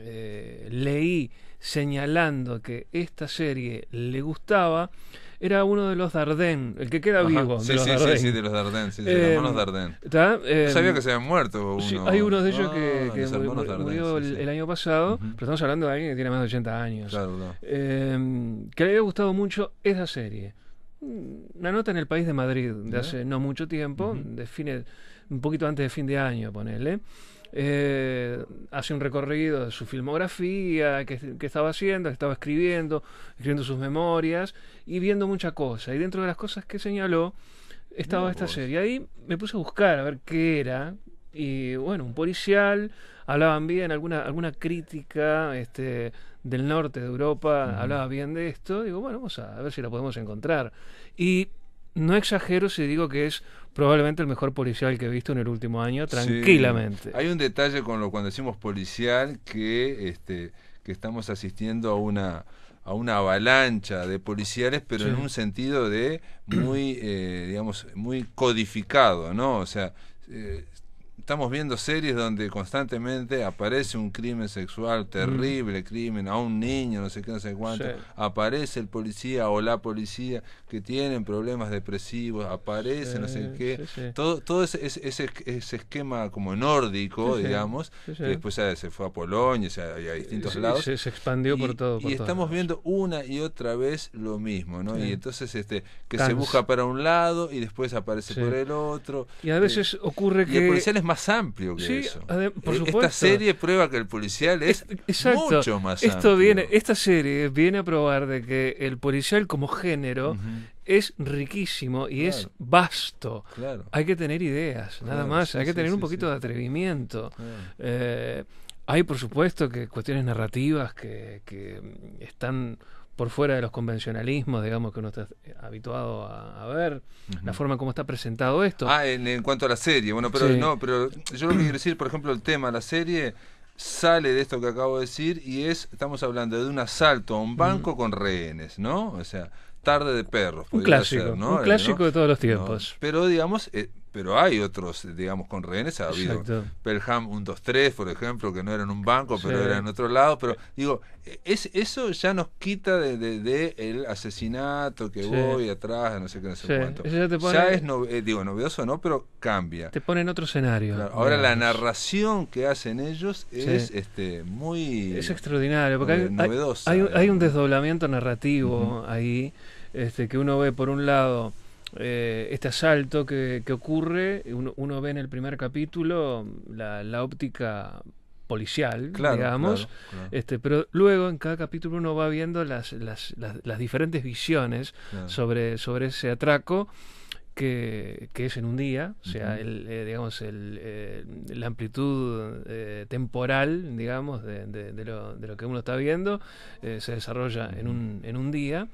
Speaker 4: eh, leí señalando que esta serie le gustaba, era uno de los Dardenne, el que queda
Speaker 1: Ajá.
Speaker 4: vivo.
Speaker 1: Sí,
Speaker 4: de los
Speaker 1: sí, sí,
Speaker 4: Dardenne.
Speaker 1: sí, de los Dardenne, sí,
Speaker 4: Eh,
Speaker 1: los hermanos Dardenne.
Speaker 4: ¿Está? Eh,
Speaker 1: No sabía que se habían muerto uno.
Speaker 4: Sí, hay uno de ellos que,
Speaker 1: Ah,
Speaker 4: que
Speaker 1: los
Speaker 4: mu-
Speaker 1: hermanos
Speaker 4: mu-
Speaker 1: Dardenne,
Speaker 4: murió
Speaker 1: sí,
Speaker 4: el, el año pasado,
Speaker 1: Ujú.
Speaker 4: pero estamos hablando de alguien que tiene más de 80 años.
Speaker 1: Claro, claro.
Speaker 4: Eh, que le había gustado mucho esa serie. Mm, Una nota en el País de Madrid de hace no mucho tiempo,
Speaker 1: Ujú.
Speaker 4: de fines- un poquito antes de fin de año, ponele. Eh, hace un recorrido de su filmografía, que, que estaba haciendo, que estaba escribiendo, escribiendo sus memorias y viendo mucha cosa. Y dentro de las cosas que señaló estaba esta
Speaker 1: vos.
Speaker 4: serie. Ahí me puse a buscar a ver qué era. Y bueno, un policial, hablaban bien, alguna, alguna crítica este, del norte de Europa hablaba bien de esto. Digo, bueno, vamos a ver si la podemos encontrar. Y no exagero si digo que es probablemente el mejor policial que he visto en el último año,
Speaker 1: Sí.
Speaker 4: tranquilamente.
Speaker 1: Hay un detalle con lo cuando decimos policial que este que estamos asistiendo a una a una avalancha de policiales, pero
Speaker 4: Sí.
Speaker 1: en un sentido de muy, eh, digamos, muy codificado, ¿no? O sea, eh, estamos viendo series donde constantemente aparece un crimen sexual, terrible crimen, a un niño, no sé qué, no sé cuánto,
Speaker 4: Sí.
Speaker 1: aparece el policía o la policía que tienen problemas depresivos, aparece no sé qué,
Speaker 4: sí,
Speaker 1: todo, todo ese, ese, ese- esquema como nórdico, digamos, que después ya se fue a Polonia, y a distintos lados.
Speaker 4: Se, se expandió por
Speaker 1: y,
Speaker 4: todo.
Speaker 1: y
Speaker 4: por todos
Speaker 1: estamos viendo una y otra vez lo mismo, ¿no? Y entonces este que se busca para un lado y después aparece por el otro.
Speaker 4: Y a veces ocurre
Speaker 1: Y
Speaker 4: que.
Speaker 1: el policial es más más amplio que
Speaker 4: Sí,
Speaker 1: eso.
Speaker 4: por supuesto.
Speaker 1: Esta serie prueba que el policial es
Speaker 4: Exacto.
Speaker 1: mucho más
Speaker 4: Esto
Speaker 1: amplio.
Speaker 4: viene, esta serie viene a probar de que el policial como género es riquísimo y es vasto.
Speaker 1: Claro.
Speaker 4: Hay que tener ideas, nada más.
Speaker 1: sí,
Speaker 4: Hay que
Speaker 1: sí,
Speaker 4: tener un poquito de atrevimiento. Eh, hay, por supuesto, que cuestiones narrativas que, que están por fuera de los convencionalismos, digamos, que uno está habituado a, a ver, la forma como está presentado esto.
Speaker 1: Ah, en, en cuanto a la serie, bueno, pero
Speaker 4: Sí.
Speaker 1: no, pero yo lo que quiero decir, por ejemplo, el tema, la serie sale de esto que acabo de decir y es, estamos hablando de un asalto a un banco con rehenes, ¿no? O sea, tarde de perros.
Speaker 4: un clásico,
Speaker 1: ser, ¿no?
Speaker 4: un clásico
Speaker 1: ¿no?
Speaker 4: de todos los
Speaker 1: ¿no?
Speaker 4: tiempos.
Speaker 1: Pero digamos, eh, pero hay otros, digamos, con rehenes, ha habido. Pelham 123, por ejemplo, que no era en un banco, pero
Speaker 4: Sí.
Speaker 1: era en otro lado, pero digo, eh, es, eso ya nos quita de, de- de el asesinato que
Speaker 4: Sí.
Speaker 1: voy atrás, no sé qué, no sé
Speaker 4: Sí,
Speaker 1: cuánto.
Speaker 4: ya te pone-
Speaker 1: Ya es, no- eh, digo, novedoso no, pero cambia.
Speaker 4: Te pone en otro escenario.
Speaker 1: Claro, Ahora la narración que hacen ellos es este muy
Speaker 4: Es extraordinario, porque hay,
Speaker 1: nove-
Speaker 4: hay- hay un- hay un
Speaker 1: digamos.
Speaker 4: desdoblamiento narrativo ahí, este, que uno ve por un lado eh, este asalto que, que ocurre, uno, uno ve en el primer capítulo la, la óptica policial,
Speaker 1: claro,
Speaker 4: digamos,
Speaker 1: claro, claro,
Speaker 4: Este, pero luego en cada capítulo uno va viendo las, las, las, las diferentes visiones sobre, sobre ese atraco que, que es en un día, o sea, el, eh, digamos, el, eh, la amplitud eh, temporal, digamos, de, de- de lo, de lo que uno está viendo, eh, se desarrolla en un, en un día.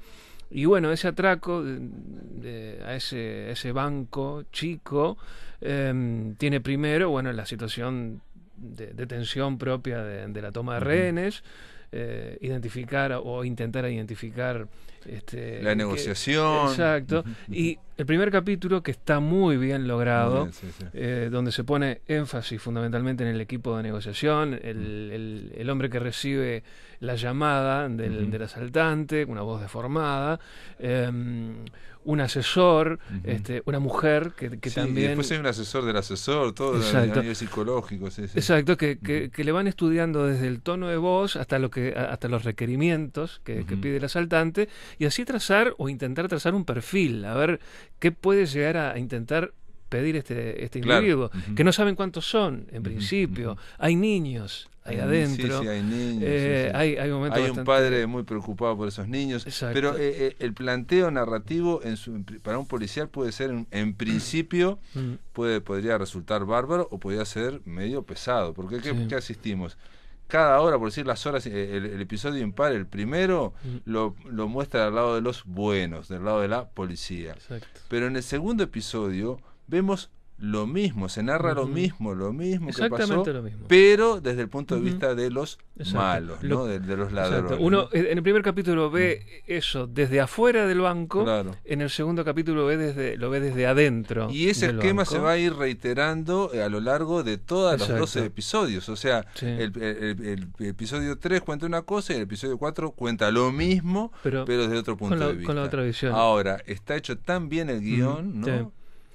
Speaker 4: Y bueno, ese atraco de- de- a ese, ese banco chico em, tiene primero, bueno, la situación de, de tensión propia de, la toma de rehenes, eh, identificar o intentar identificar este,
Speaker 1: La
Speaker 4: que-
Speaker 1: negociación.
Speaker 4: Exacto. Y el primer capítulo que está muy bien logrado,
Speaker 1: sí, sí.
Speaker 4: eh, donde se pone énfasis fundamentalmente en el equipo de negociación, el, el- el hombre que recibe la llamada del, del asaltante, una voz deformada, em, un asesor, este, una mujer que, que
Speaker 1: y
Speaker 4: también...
Speaker 1: después hay un asesor del asesor, todo a
Speaker 4: Exacto.
Speaker 1: nivel psicológico, sí, sí.
Speaker 4: Exacto, que, que- que le van estudiando desde el tono de voz hasta lo que a- hasta los requerimientos que, que pide el asaltante y así trazar o intentar trazar un perfil, a ver qué puede llegar a, intentar pedir este, este
Speaker 1: Claro.
Speaker 4: individuo, que no saben cuántos son en principio, hay niños ahí
Speaker 1: Sí,
Speaker 4: adentro,
Speaker 1: Sí, hay niños. sí,
Speaker 4: eh,
Speaker 1: sí.
Speaker 4: hay,
Speaker 1: un padre muy preocupado por esos niños.
Speaker 4: Exacto.
Speaker 1: Pero eh, eh, el planteo narrativo en su, para un policial puede ser, en, en principio,
Speaker 4: Mm,
Speaker 1: puede, podría resultar bárbaro o podría ser medio pesado. Porque ¿qué,
Speaker 4: Sí.
Speaker 1: qué asistimos? Cada hora, por decir las horas, eh, el, el episodio impar, el primero,
Speaker 4: Mm.
Speaker 1: lo, lo muestra al lado de los buenos, del lado de la policía.
Speaker 4: exacto.
Speaker 1: Pero en el segundo episodio vemos lo mismo, se narra lo mismo, lo mismo que pasó,
Speaker 4: Exactamente lo mismo.
Speaker 1: pero desde el punto de vista de los
Speaker 4: Exacto.
Speaker 1: malos,
Speaker 4: Lo-
Speaker 1: ¿no? De, de los
Speaker 4: Exacto.
Speaker 1: ladrones.
Speaker 4: Uno
Speaker 1: ¿no?
Speaker 4: en el primer capítulo ve eso desde afuera del banco,
Speaker 1: Claro.
Speaker 4: en el segundo capítulo ve desde, lo ve desde adentro.
Speaker 1: Y ese esquema
Speaker 4: banco.
Speaker 1: se va a ir reiterando eh, a lo largo de todos los
Speaker 4: Exacto.
Speaker 1: 12 episodios. O sea,
Speaker 4: Sí.
Speaker 1: el, el- el- el episodio 3 cuenta una cosa y el episodio 4 cuenta lo mismo,
Speaker 4: Pero-
Speaker 1: pero, desde otro punto
Speaker 4: la-
Speaker 1: de vista.
Speaker 4: con la otra visión.
Speaker 1: Ahora, está hecho tan bien el
Speaker 4: guion,
Speaker 1: ¿no?
Speaker 4: sí.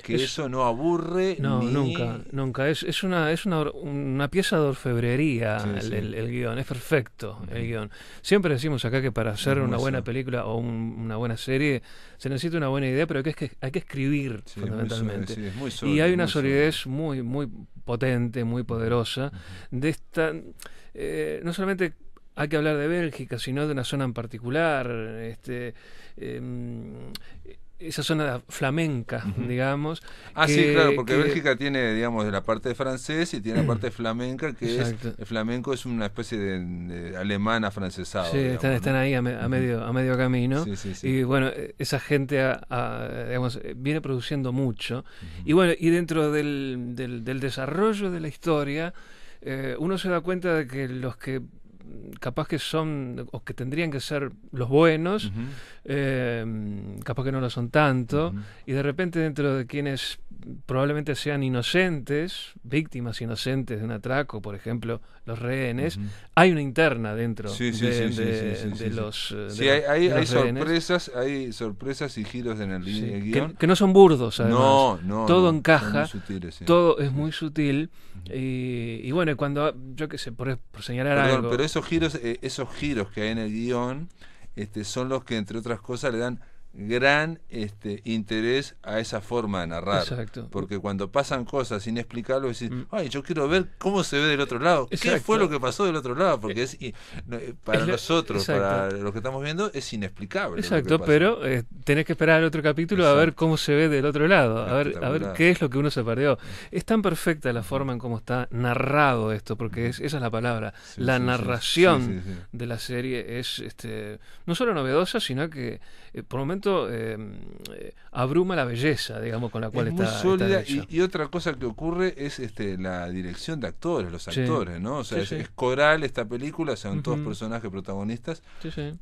Speaker 1: Que
Speaker 4: Es-
Speaker 1: eso no aburre
Speaker 4: No,
Speaker 1: ni...
Speaker 4: nunca, nunca. Es, es, una, es una, una pieza de orfebrería
Speaker 1: Sí,
Speaker 4: el,
Speaker 1: sí.
Speaker 4: el- el guion, es perfecto el guion. Siempre decimos acá que para hacer una buena película o un- una buena serie se necesita una buena idea, pero que es que hay que escribir
Speaker 1: Sí, es muy
Speaker 4: fundamentalmente.
Speaker 1: sólido,
Speaker 4: y hay una
Speaker 1: muy
Speaker 4: solidez muy, muy potente, muy poderosa de esta... eh, no solamente hay que hablar de Bélgica, sino de una zona en particular, este, em, esa zona flamenca, digamos.
Speaker 1: Ah, sí, claro, porque
Speaker 4: que-
Speaker 1: Bélgica tiene, digamos, la parte de francés y tiene la parte *clears throat* flamenca, que
Speaker 4: Exacto.
Speaker 1: es, el flamenco es una especie de, de alemán afrancesado.
Speaker 4: Sí,
Speaker 1: digamos,
Speaker 4: están,
Speaker 1: ¿no?
Speaker 4: están ahí a, me- a
Speaker 1: Ujú.
Speaker 4: medio, a medio camino.
Speaker 1: Sí, sí, sí.
Speaker 4: Y bueno, eh, esa gente a- a- digamos, eh, viene produciendo mucho. Y bueno, y dentro del, del, del desarrollo de la historia, eh, uno se da cuenta de que los que capaz que son o que tendrían que ser los buenos, eh, capaz que no lo son tanto, y de repente dentro de quienes probablemente sean inocentes, víctimas inocentes de un atraco, por ejemplo, los rehenes, hay una interna dentro de, los,
Speaker 1: Sí, hay, hay,
Speaker 4: de
Speaker 1: hay
Speaker 4: los rehenes.
Speaker 1: sorpresas, hay sorpresas y giros en el,
Speaker 4: Sí, que, no son burdos, además.
Speaker 1: no, no,
Speaker 4: todo
Speaker 1: no,
Speaker 4: encaja,
Speaker 1: muy sutiles, sí.
Speaker 4: Todo es muy sutil. Y, y bueno, cuando, yo qué sé, por, por señalar
Speaker 1: Perdón,
Speaker 4: algo.
Speaker 1: pero esos giros, eh, esos giros que hay en el guion, este, son los que entre otras cosas le dan gran este, interés a esa forma de narrar.
Speaker 4: Exacto.
Speaker 1: Porque cuando pasan cosas inexplicables, decís,
Speaker 4: Mm.
Speaker 1: ay, yo quiero ver cómo se ve del otro lado. ¿Qué fue lo que pasó del otro lado? Porque es, y- eh, para
Speaker 4: Es la-
Speaker 1: nosotros,
Speaker 4: exacto.
Speaker 1: para los que estamos viendo, es inexplicable. lo
Speaker 4: Exacto, pero eh, tenés que esperar al otro capítulo a ver cómo se ve del otro lado, a ver, a ver qué es lo que uno se perdió. Es tan perfecta la forma en cómo está narrado esto, porque es, esa es la palabra.
Speaker 1: Sí,
Speaker 4: la
Speaker 1: sí,
Speaker 4: narración
Speaker 1: Sí,
Speaker 4: de la serie es este, no solo novedosa, sino que eh, por momento eh, eh, abruma la belleza, digamos, con la cual
Speaker 1: es
Speaker 4: está,
Speaker 1: muy sólida y, y otra cosa que ocurre es este la dirección de actores, los
Speaker 4: Sí.
Speaker 1: actores, ¿no? O sea,
Speaker 4: Sí,
Speaker 1: es,
Speaker 4: sí.
Speaker 1: es coral esta película, son todos personajes protagonistas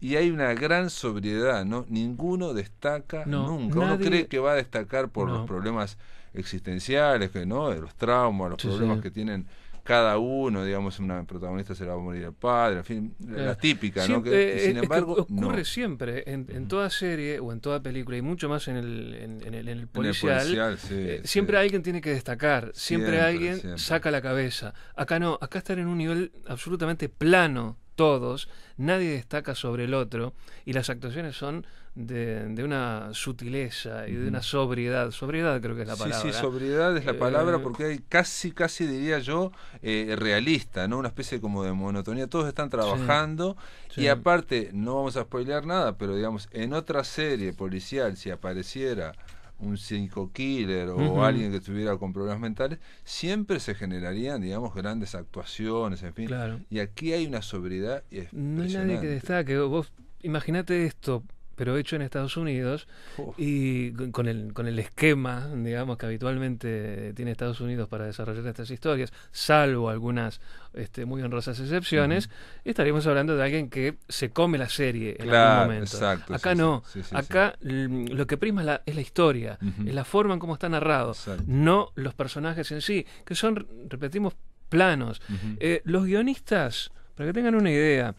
Speaker 1: y hay una gran sobriedad, ¿no? Ninguno destaca
Speaker 4: No,
Speaker 1: nunca. Uno cree que va a destacar por
Speaker 4: No.
Speaker 1: los problemas existenciales, que no, de los traumas, los problemas que tienen cada uno, digamos, una protagonista se le va a morir el padre, en fin, la- la típica, ¿no? Que, sin
Speaker 4: es que
Speaker 1: embargo,
Speaker 4: ocurre
Speaker 1: no.
Speaker 4: siempre en, en toda serie o en toda película y mucho más en el, en, en el, en el policial.
Speaker 1: policial, sí,
Speaker 4: eh,
Speaker 1: sí.
Speaker 4: siempre alguien tiene que destacar, siempre,
Speaker 1: Siempre,
Speaker 4: alguien
Speaker 1: siempre.
Speaker 4: saca la cabeza. Acá no, acá están en un nivel absolutamente plano todos, nadie destaca sobre el otro y las actuaciones son de, de una sutileza y de una sobriedad. Sobriedad creo que es la
Speaker 1: Sí,
Speaker 4: palabra.
Speaker 1: sí, sobriedad es la palabra
Speaker 4: Eh,
Speaker 1: porque hay casi, casi diría yo, eh, realista, ¿no? Una especie como de monotonía. Todos están trabajando
Speaker 4: sí.
Speaker 1: y aparte, no vamos a spoilear nada, pero digamos, en otra serie policial, si apareciera un psico killer o alguien que estuviera con problemas mentales, siempre se generarían, digamos, grandes actuaciones, en fin.
Speaker 4: Claro.
Speaker 1: Y aquí hay una sobriedad y es
Speaker 4: No hay nadie que destaque. Vos imaginate esto, pero hecho en Estados Unidos
Speaker 1: Uf.
Speaker 4: y con- el, con el esquema, digamos, que habitualmente tiene Estados Unidos para desarrollar estas historias, salvo algunas este, muy honrosas excepciones, estaríamos hablando de alguien que se come la serie en
Speaker 1: Claro,
Speaker 4: algún momento.
Speaker 1: exacto,
Speaker 4: Acá
Speaker 1: sí,
Speaker 4: no.
Speaker 1: sí, sí, sí,
Speaker 4: Acá mm, lo que prima es la, es la historia, es la forma en cómo está narrado,
Speaker 1: Exacto.
Speaker 4: no los personajes en sí, que son, repetimos, planos. Eh, los guionistas, para que tengan una idea,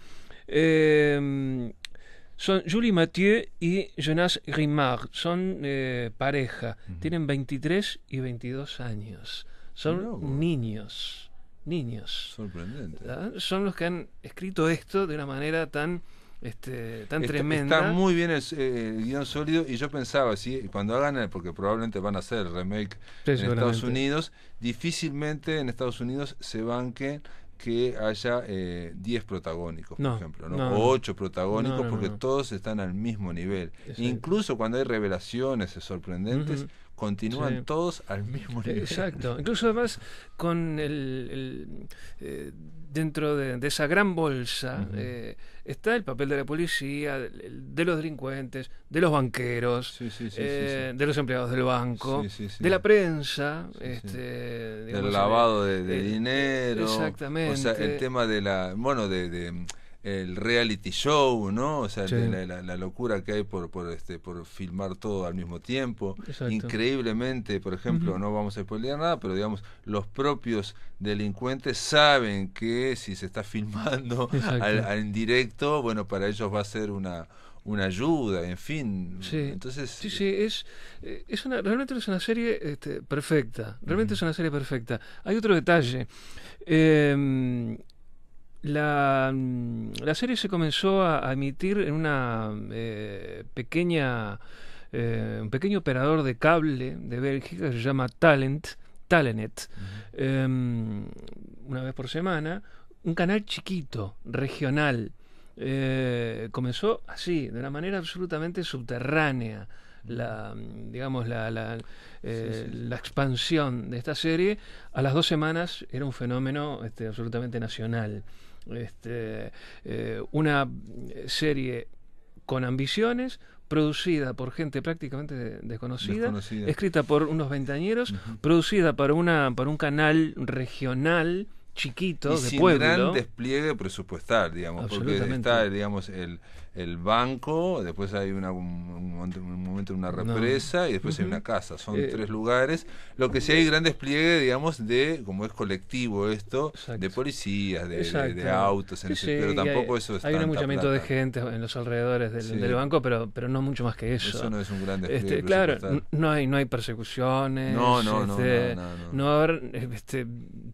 Speaker 4: eh, son Julie Mathieu y Jonas Grimard. Son eh, pareja. Tienen 23 y 22 años. Son niños. Niños.
Speaker 1: Sorprendente.
Speaker 4: ¿verdad? Son los que han escrito esto de una manera tan, este, tan
Speaker 1: Está-
Speaker 4: tremenda.
Speaker 1: Está muy bien el, eh, el guion sólido y yo pensaba, sí, cuando hagan, el- porque probablemente van a hacer el remake
Speaker 4: Sí,
Speaker 1: en Estados. Unidos, difícilmente en Estados Unidos se banquen que haya eh, 10 protagónicos, por
Speaker 4: No,
Speaker 1: ejemplo, ¿no?
Speaker 4: no,
Speaker 1: o
Speaker 4: no.
Speaker 1: 8 protagónicos, porque todos están al mismo nivel.
Speaker 4: Exacto.
Speaker 1: Incluso cuando hay revelaciones sorprendentes,
Speaker 4: Ujú.
Speaker 1: Continúan
Speaker 4: Sí.
Speaker 1: todos al mismo nivel.
Speaker 4: Exacto. Incluso además con el, el, eh, dentro de, de esa gran bolsa eh, está el papel de la policía, de, de los delincuentes, de los banqueros,
Speaker 1: Sí, sí,
Speaker 4: eh, de los empleados del banco, de la prensa, este, digamos,
Speaker 1: del
Speaker 4: eh,
Speaker 1: lavado de, de
Speaker 4: eh,
Speaker 1: dinero.
Speaker 4: exactamente.
Speaker 1: O sea, el tema de la, bueno, de, de, el reality show, ¿no? O sea,
Speaker 4: Sí.
Speaker 1: la, la- la locura que hay por, por este, por filmar todo al mismo tiempo.
Speaker 4: Exacto.
Speaker 1: Increíblemente, por ejemplo, no vamos a spoilear nada, pero digamos, los propios delincuentes saben que si se está *laughs* filmando al, al- en directo, bueno, para ellos va a ser una una ayuda, en fin.
Speaker 4: Sí.
Speaker 1: Entonces,
Speaker 4: Sí, sí, es, eh, es una, realmente es una serie este, perfecta. Realmente es una serie perfecta. Hay otro detalle. Eh, la, mm, la serie se comenzó a, emitir en una eh, pequeña, eh, un pequeño operador de cable de Bélgica que se llama Talent, Telenet, eh, una vez por semana, un canal chiquito, regional. Eh, comenzó así, de una manera absolutamente subterránea, la, mm, digamos, la, la, eh,
Speaker 1: Sí, sí, sí.
Speaker 4: la expansión de esta serie. A las dos semanas era un fenómeno este, absolutamente nacional. Este, eh, una serie con ambiciones, producida por gente prácticamente de- desconocida,
Speaker 1: Desconocida.
Speaker 4: escrita por unos veintañeros,
Speaker 1: Ujú.
Speaker 4: producida para una para un canal regional chiquito
Speaker 1: y
Speaker 4: de
Speaker 1: sin
Speaker 4: pueblo.
Speaker 1: gran despliegue presupuestal, digamos, porque está, digamos, el, el banco, después hay una, un, un momento- momento una
Speaker 4: No.
Speaker 1: represa y después hay
Speaker 4: Ujú.
Speaker 1: una casa. Son
Speaker 4: Eh,
Speaker 1: tres lugares. Lo que sí hay gran despliegue, digamos, de, como es colectivo esto,
Speaker 4: Exacto.
Speaker 1: de policías, de, de- de autos, en
Speaker 4: Sí,
Speaker 1: ese- pero tampoco
Speaker 4: hay,
Speaker 1: eso es
Speaker 4: Hay un amuchamiento de gente en los alrededores del,
Speaker 1: Sí.
Speaker 4: del banco, pero, pero no mucho más que eso.
Speaker 1: Eso no es un gran despliegue
Speaker 4: Este, claro, no hay, no hay persecuciones,
Speaker 1: No, no, no,
Speaker 4: este,
Speaker 1: no, no, no.
Speaker 4: no haber eh, este,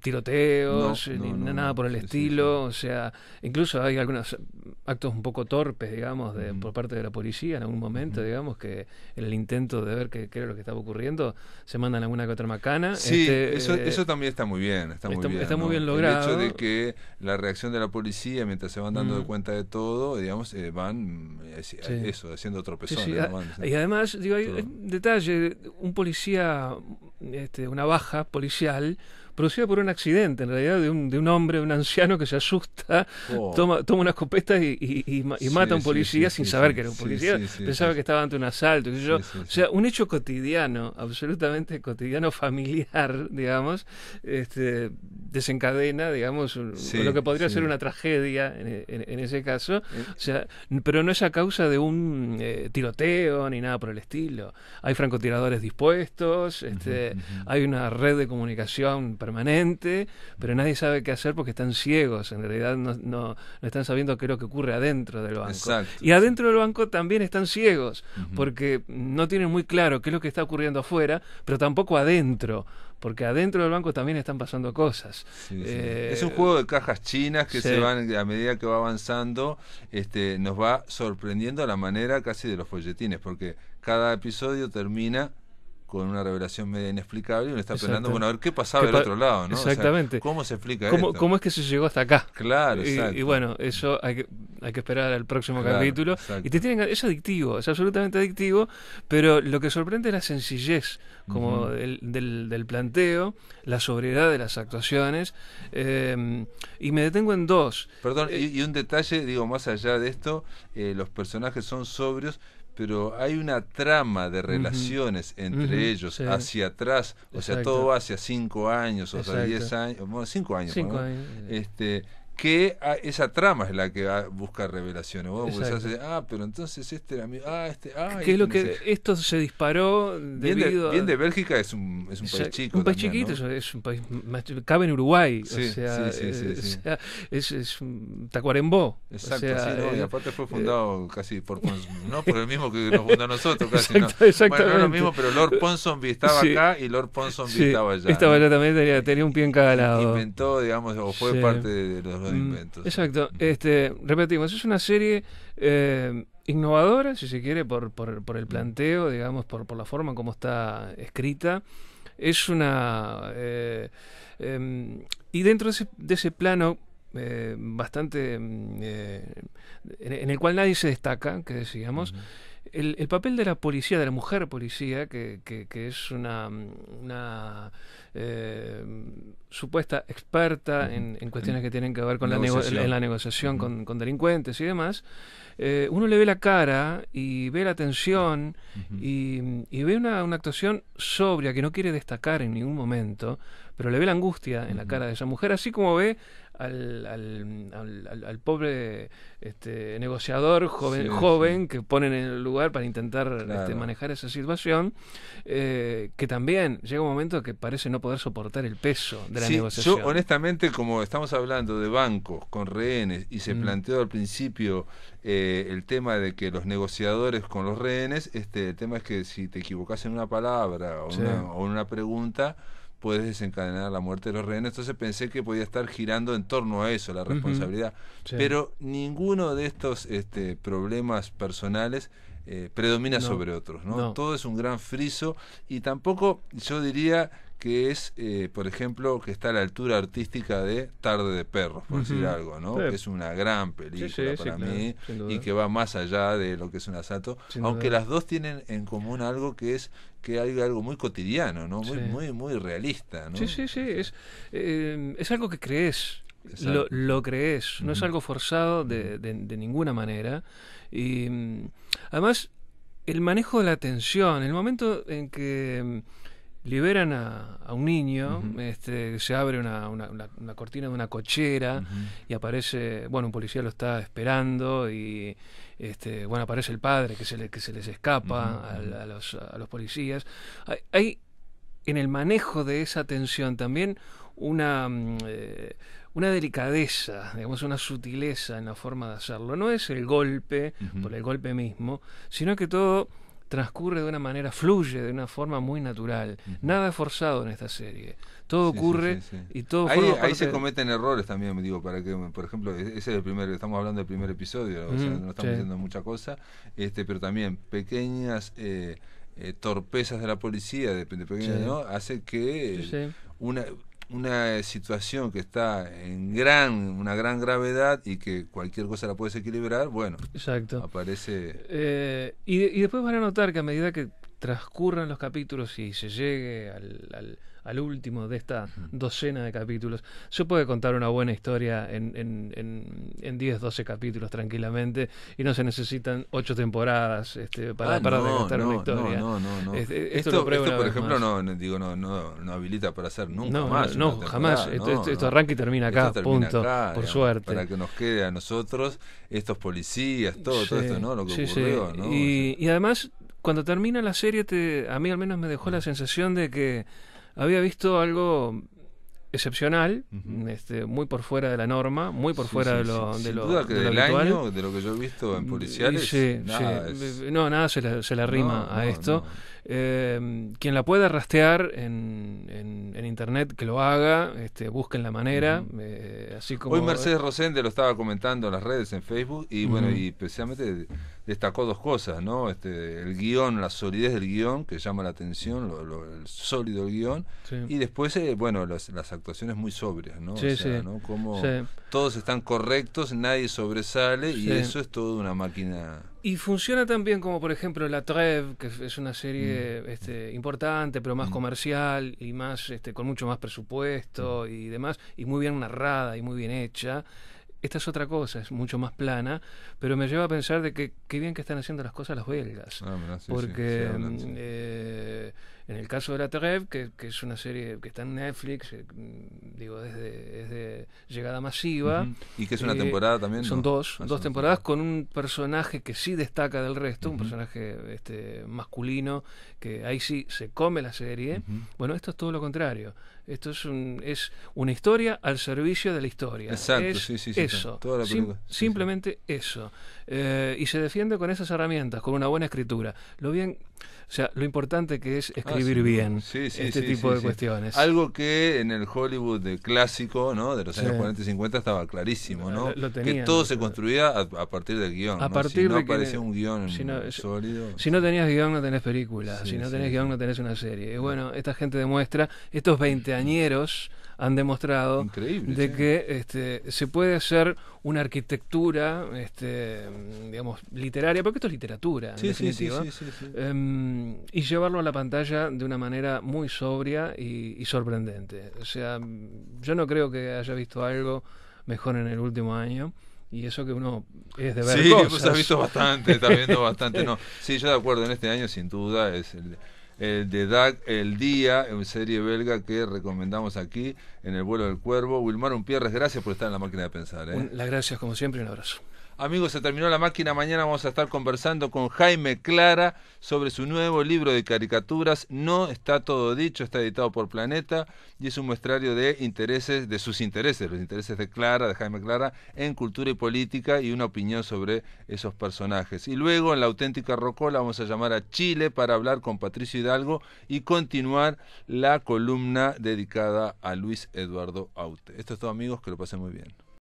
Speaker 4: tiroteos,
Speaker 1: No,
Speaker 4: ni
Speaker 1: no, no,
Speaker 4: nada
Speaker 1: no.
Speaker 4: por el estilo, o sea, incluso hay algunas actos un poco torpes, digamos, de, por parte de la policía en algún momento, digamos, que en el intento de ver qué, qué era lo que estaba ocurriendo, se mandan alguna que otra macana.
Speaker 1: Sí,
Speaker 4: Este,
Speaker 1: eso,
Speaker 4: eh,
Speaker 1: eso también está muy bien. Está,
Speaker 4: está-
Speaker 1: muy bien,
Speaker 4: está muy bien
Speaker 1: El
Speaker 4: logrado.
Speaker 1: hecho de que la reacción de la policía, mientras se van dando de
Speaker 4: Mm.
Speaker 1: cuenta de todo, digamos, eh, van eh,
Speaker 4: Sí.
Speaker 1: eso, haciendo
Speaker 4: Sí,
Speaker 1: tropezones.
Speaker 4: sí,
Speaker 1: ¿no?
Speaker 4: a-
Speaker 1: Van-
Speaker 4: Y además, digo, hay
Speaker 1: Todo.
Speaker 4: detalle, un policía, este, una baja policial, producida por un accidente, en realidad, de un, de un hombre, un anciano que se asusta,
Speaker 1: Oh.
Speaker 4: toma, toma una escopeta y, y- y ma- y
Speaker 1: Sí,
Speaker 4: mata a un policía
Speaker 1: sí,
Speaker 4: sin saber que era un policía, pensaba que estaba ante un asalto, yo. O sea, un hecho cotidiano, absolutamente cotidiano, familiar, *laughs* digamos, este, desencadena, digamos, un- lo que podría ser una tragedia en, en- en ese caso.
Speaker 1: Eh,
Speaker 4: O sea, pero no es a causa de un eh, tiroteo ni nada por el estilo. Hay francotiradores dispuestos, este, hay una red de comunicación permanente, pero nadie sabe qué hacer porque están ciegos. En realidad no, no- no están sabiendo qué es lo que ocurre adentro del banco.
Speaker 1: Exacto,
Speaker 4: y adentro del banco también están ciegos, porque no tienen muy claro qué es lo que está ocurriendo afuera, pero tampoco adentro. Porque adentro del banco también están pasando cosas.
Speaker 1: Sí, sí.
Speaker 4: Eh,
Speaker 1: es un juego de cajas chinas que
Speaker 4: sí.
Speaker 1: se van a medida que va avanzando, este, nos va sorprendiendo a la manera casi de los folletines, porque cada episodio termina con una revelación media inexplicable y uno está pensando, bueno, a ver qué pasaba
Speaker 4: ¿Qué
Speaker 1: del otro lado, ¿no? O sea,
Speaker 4: Exactamente.
Speaker 1: ¿Cómo se explica
Speaker 4: ¿Cómo,
Speaker 1: esto?
Speaker 4: cómo es que se llegó hasta acá?
Speaker 1: Claro,
Speaker 4: Y-
Speaker 1: exacto.
Speaker 4: Y, bueno, eso hay que, hay que esperar al próximo
Speaker 1: Claro,
Speaker 4: capítulo.
Speaker 1: exacto.
Speaker 4: Y te tienen, es adictivo, es absolutamente adictivo, pero lo que sorprende es la sencillez como del, del- del planteo, la sobriedad de las actuaciones. eh, y me detengo en dos.
Speaker 1: Perdón,
Speaker 4: Eh,
Speaker 1: y, y un detalle, digo, más allá de esto, eh, los personajes son sobrios, pero hay una trama de relaciones entre ellos
Speaker 4: sí.
Speaker 1: hacia atrás, o sea, todo va hacia cinco años, o sea, diez años, bueno, cinco años,
Speaker 4: Cinco
Speaker 1: ¿no?
Speaker 4: años.
Speaker 1: Este, que ah, esa trama es la que ah, busca revelaciones. Vos a decir, ah, pero entonces este era mi, ah, este, ah,
Speaker 4: ¿Qué es lo
Speaker 1: no
Speaker 4: que
Speaker 1: sé".
Speaker 4: esto se disparó
Speaker 1: Bien de,
Speaker 4: debido
Speaker 1: bien
Speaker 4: a-
Speaker 1: de Bélgica es un, es un país
Speaker 4: Exacto.
Speaker 1: chico.
Speaker 4: Un país
Speaker 1: también,
Speaker 4: chiquito,
Speaker 1: ¿no?
Speaker 4: es un país más cabe en Uruguay,
Speaker 1: Sí,
Speaker 4: o sea,
Speaker 1: sí, sí,
Speaker 4: eh, o sea, es, es un Tacuarembó.
Speaker 1: Exacto,
Speaker 4: o sea,
Speaker 1: sí, ¿no? y
Speaker 4: eh,
Speaker 1: aparte fue fundado casi por *laughs* no por el mismo que nos fundó a nosotros, casi, ¿no?
Speaker 4: Exacto,
Speaker 1: Bueno, no
Speaker 4: exactamente.
Speaker 1: es lo mismo, pero Lord Ponsonby estaba acá y Lord Ponsonby estaba allá.
Speaker 4: estaba
Speaker 1: ¿no?
Speaker 4: allá también, tenía, tenía un pie en cada lado.
Speaker 1: Inventó, digamos, o fue parte de los
Speaker 4: Mm,
Speaker 1: inventos.
Speaker 4: Exacto. Este, repetimos, es una serie eh, innovadora, si se quiere, por, por, por el planteo, digamos, por, por la forma en cómo está escrita. Es una... eh, em, y dentro de ese, de ese plano eh, bastante... mm, eh, en, el cual nadie se destaca, que decíamos. El, el papel de la policía, de la mujer policía, que, que- que es una, una eh, supuesta experta en, en cuestiones que tienen que ver con la, nego-
Speaker 1: Negociación.
Speaker 4: en la negociación
Speaker 1: Ujú.
Speaker 4: con, con delincuentes y demás, eh, uno le ve la cara y ve la tensión y, y ve una, una actuación sobria que no quiere destacar en ningún momento, pero le ve la angustia en la cara de esa mujer, así como ve al, al, al- al- pobre este, negociador joven,
Speaker 1: Sí,
Speaker 4: joven que ponen en el lugar para intentar este, manejar esa situación, eh, que también llega un momento que parece no poder soportar el peso de la
Speaker 1: Sí,
Speaker 4: negociación.
Speaker 1: Yo, honestamente, como estamos hablando de bancos con rehenes y se
Speaker 4: Mm.
Speaker 1: planteó al principio eh, el tema de que los negociadores con los rehenes, este, el tema es que si te equivocas en una palabra o, una, o en una pregunta, puedes desencadenar la muerte de los rehenes. Entonces pensé que podía estar girando en torno a eso, la responsabilidad.
Speaker 4: Sí.
Speaker 1: Pero ninguno de estos este, problemas personales eh, predomina
Speaker 4: No,
Speaker 1: sobre otros. ¿no?
Speaker 4: no.
Speaker 1: Todo es un gran friso y tampoco yo diría que es, eh, por ejemplo, que está a la altura artística de Tarde de Perros, por decir algo, ¿no?
Speaker 4: Sí.
Speaker 1: Que es una gran película
Speaker 4: sí, sí,
Speaker 1: para mí y que va más allá de lo que es un asalto,
Speaker 4: Sin
Speaker 1: aunque
Speaker 4: duda.
Speaker 1: las dos tienen en común algo que es que hay algo muy cotidiano, ¿no? Muy, muy, muy realista, ¿no?
Speaker 4: Sí, sí, sí, es, eh, es algo que crees, lo, lo crees, no es algo forzado de, de- de ninguna manera. Y mm, además, el manejo de la tensión, el momento en que mm, liberan a, a un niño, este, se abre una, una- una- una cortina de una cochera y aparece, bueno, un policía lo está esperando y este, bueno, aparece el padre que se, le, que se les escapa a, los, a los policías. Hay, hay en el manejo de esa tensión también una, mm, eh, una delicadeza, digamos, una sutileza en la forma de hacerlo. No es el golpe por el golpe mismo, sino que todo transcurre de una manera, fluye de una forma muy natural. Nada es forzado en esta serie. Todo
Speaker 1: Sí,
Speaker 4: ocurre
Speaker 1: sí, sí.
Speaker 4: y todo
Speaker 1: ahí, ahí se cometen errores también, digo, para que, por ejemplo, e- ese es el primer, estamos hablando del primer episodio, o sea,
Speaker 4: Ujú,
Speaker 1: no estamos diciendo mucha cosa, este, pero también pequeñas eh, eh, torpezas de la policía, de, de pequeñas. ¿no? Hace que una una situación que está en gran una gran gravedad y que cualquier cosa la puedes equilibrar, bueno,
Speaker 4: Exacto.
Speaker 1: aparece
Speaker 4: Eh, y, y después van a notar que a medida que transcurran los capítulos y se llegue al, al- al último de esta docena de capítulos, se puede contar una buena historia en, en, en, en 10, 12 capítulos tranquilamente y no se necesitan 8 temporadas este, para,
Speaker 1: Ah,
Speaker 4: para
Speaker 1: no,
Speaker 4: una historia.
Speaker 1: No, no, no.
Speaker 4: Este, esto
Speaker 1: por ejemplo, no, digo, no, no, no habilita para hacer nunca
Speaker 4: No,
Speaker 1: más.
Speaker 4: no, jamás. Esto, arranca y termina acá,
Speaker 1: termina
Speaker 4: punto.
Speaker 1: acá,
Speaker 4: por
Speaker 1: digamos,
Speaker 4: suerte.
Speaker 1: Para que nos quede a nosotros, estos policías, todo, todo esto, ¿no? Lo que
Speaker 4: sí, sí.
Speaker 1: ocurrió, ¿no?
Speaker 4: Y, y además, cuando termina la serie, te, a mí al menos me dejó la sensación de que había visto algo excepcional, este, muy por fuera de la norma, muy por
Speaker 1: Sí,
Speaker 4: fuera
Speaker 1: sí,
Speaker 4: de lo,
Speaker 1: sí.
Speaker 4: de
Speaker 1: Sin
Speaker 4: lo,
Speaker 1: duda que
Speaker 4: de
Speaker 1: del
Speaker 4: habitual.
Speaker 1: año, de lo que yo he visto en policiales,
Speaker 4: Y sí,
Speaker 1: nada, es-
Speaker 4: No, nada se le, se le arrima
Speaker 1: No,
Speaker 4: a
Speaker 1: no,
Speaker 4: esto.
Speaker 1: no.
Speaker 4: Eh, quien la pueda rastrear en, en, en internet, que lo haga, este, busquen la manera, eh, así como...
Speaker 1: Hoy Mercedes Rosende lo estaba comentando en las redes, en Facebook, y bueno, y especialmente destacó dos cosas, ¿no? Este, el guion, la solidez del guion, que llama la atención, lo, lo- el sólido del guion,
Speaker 4: Sí.
Speaker 1: y después, eh, bueno, las, las actuaciones muy sobrias, ¿no?
Speaker 4: Sí,
Speaker 1: o sea,
Speaker 4: sí.
Speaker 1: ¿no? Como todos están correctos, nadie sobresale, y eso es toda una máquina.
Speaker 4: Y funciona también como, por ejemplo, La Treve, que es una serie
Speaker 1: Mm.
Speaker 4: este, importante, pero más comercial y más este, con mucho más presupuesto
Speaker 1: Mm.
Speaker 4: y demás, y muy bien narrada y muy bien hecha. Esta es otra cosa, es mucho más plana, pero me lleva a pensar de que qué bien que están haciendo las cosas los belgas.
Speaker 1: Ah, mirá, sí,
Speaker 4: porque
Speaker 1: sí, hablan, sí.
Speaker 4: mm, eh, en el caso de La Treve, que, que es una serie que está en Netflix, eh, digo, desde, desde llegada masiva.
Speaker 1: Y que es una
Speaker 4: eh,
Speaker 1: temporada también.
Speaker 4: Son
Speaker 1: ¿no?
Speaker 4: dos,
Speaker 1: Ah,
Speaker 4: dos temporadas con un personaje que sí destaca del resto, un personaje este, masculino, que ahí sí se come la serie. Bueno, esto es todo lo contrario. Esto es, un, es una historia al servicio de la historia.
Speaker 1: Exacto,
Speaker 4: Es
Speaker 1: sí, sí, sí,
Speaker 4: Eso.
Speaker 1: toda la
Speaker 4: Sim-
Speaker 1: película, sí, sí.
Speaker 4: simplemente eso. Eh, y se defiende con esas herramientas, con una buena escritura. Lo bien, o sea, lo importante que es
Speaker 1: Ah,
Speaker 4: escribir bien este tipo de cuestiones.
Speaker 1: Algo que en el Hollywood de clásico, ¿no? De los años
Speaker 4: Sí.
Speaker 1: 40 y 50 estaba clarísimo, ¿no?
Speaker 4: Lo- lo
Speaker 1: que todo se construía a, a partir del guion.
Speaker 4: a
Speaker 1: ¿no?
Speaker 4: partir
Speaker 1: si no
Speaker 4: de que-
Speaker 1: aparecía un guion
Speaker 4: si no- si-
Speaker 1: sólido.
Speaker 4: Si no tenías guion, no tenés película. Si no tenés guion, no tenés una serie. Y bueno, esta gente demuestra, estos veinteañeros han demostrado
Speaker 1: Increíble,
Speaker 4: de
Speaker 1: sí.
Speaker 4: que este, se puede hacer una arquitectura, este, digamos, literaria, porque esto es literatura, en
Speaker 1: Sí,
Speaker 4: definitiva,
Speaker 1: sí,
Speaker 4: em, y llevarlo a la pantalla de una manera muy sobria y, y sorprendente. O sea, yo no creo que haya visto algo mejor en el último año. Y eso que uno es de ver
Speaker 1: Sí, *laughs*
Speaker 4: cosas.
Speaker 1: pues has visto bastante, estás viendo bastante. No, sí, yo de acuerdo, en este año sin duda es el, el de Dag El Día, una serie belga que recomendamos aquí en el vuelo del cuervo. Wilmar Umpierres, gracias por estar en la máquina de pensar. ¿eh?
Speaker 4: Las gracias como siempre y un abrazo.
Speaker 1: Amigos, se terminó la máquina. Mañana vamos a estar conversando con Jaime Clara sobre su nuevo libro de caricaturas. No está todo dicho, está editado por Planeta y es un muestrario de intereses, de sus intereses, los intereses de Clara, de Jaime Clara, en cultura y política y una opinión sobre esos personajes. Y luego en la auténtica Rocola vamos a llamar a Chile para hablar con Patricio Hidalgo y continuar la columna dedicada a Luis Eduardo Aute. Esto es todo amigos, que lo pasen muy bien.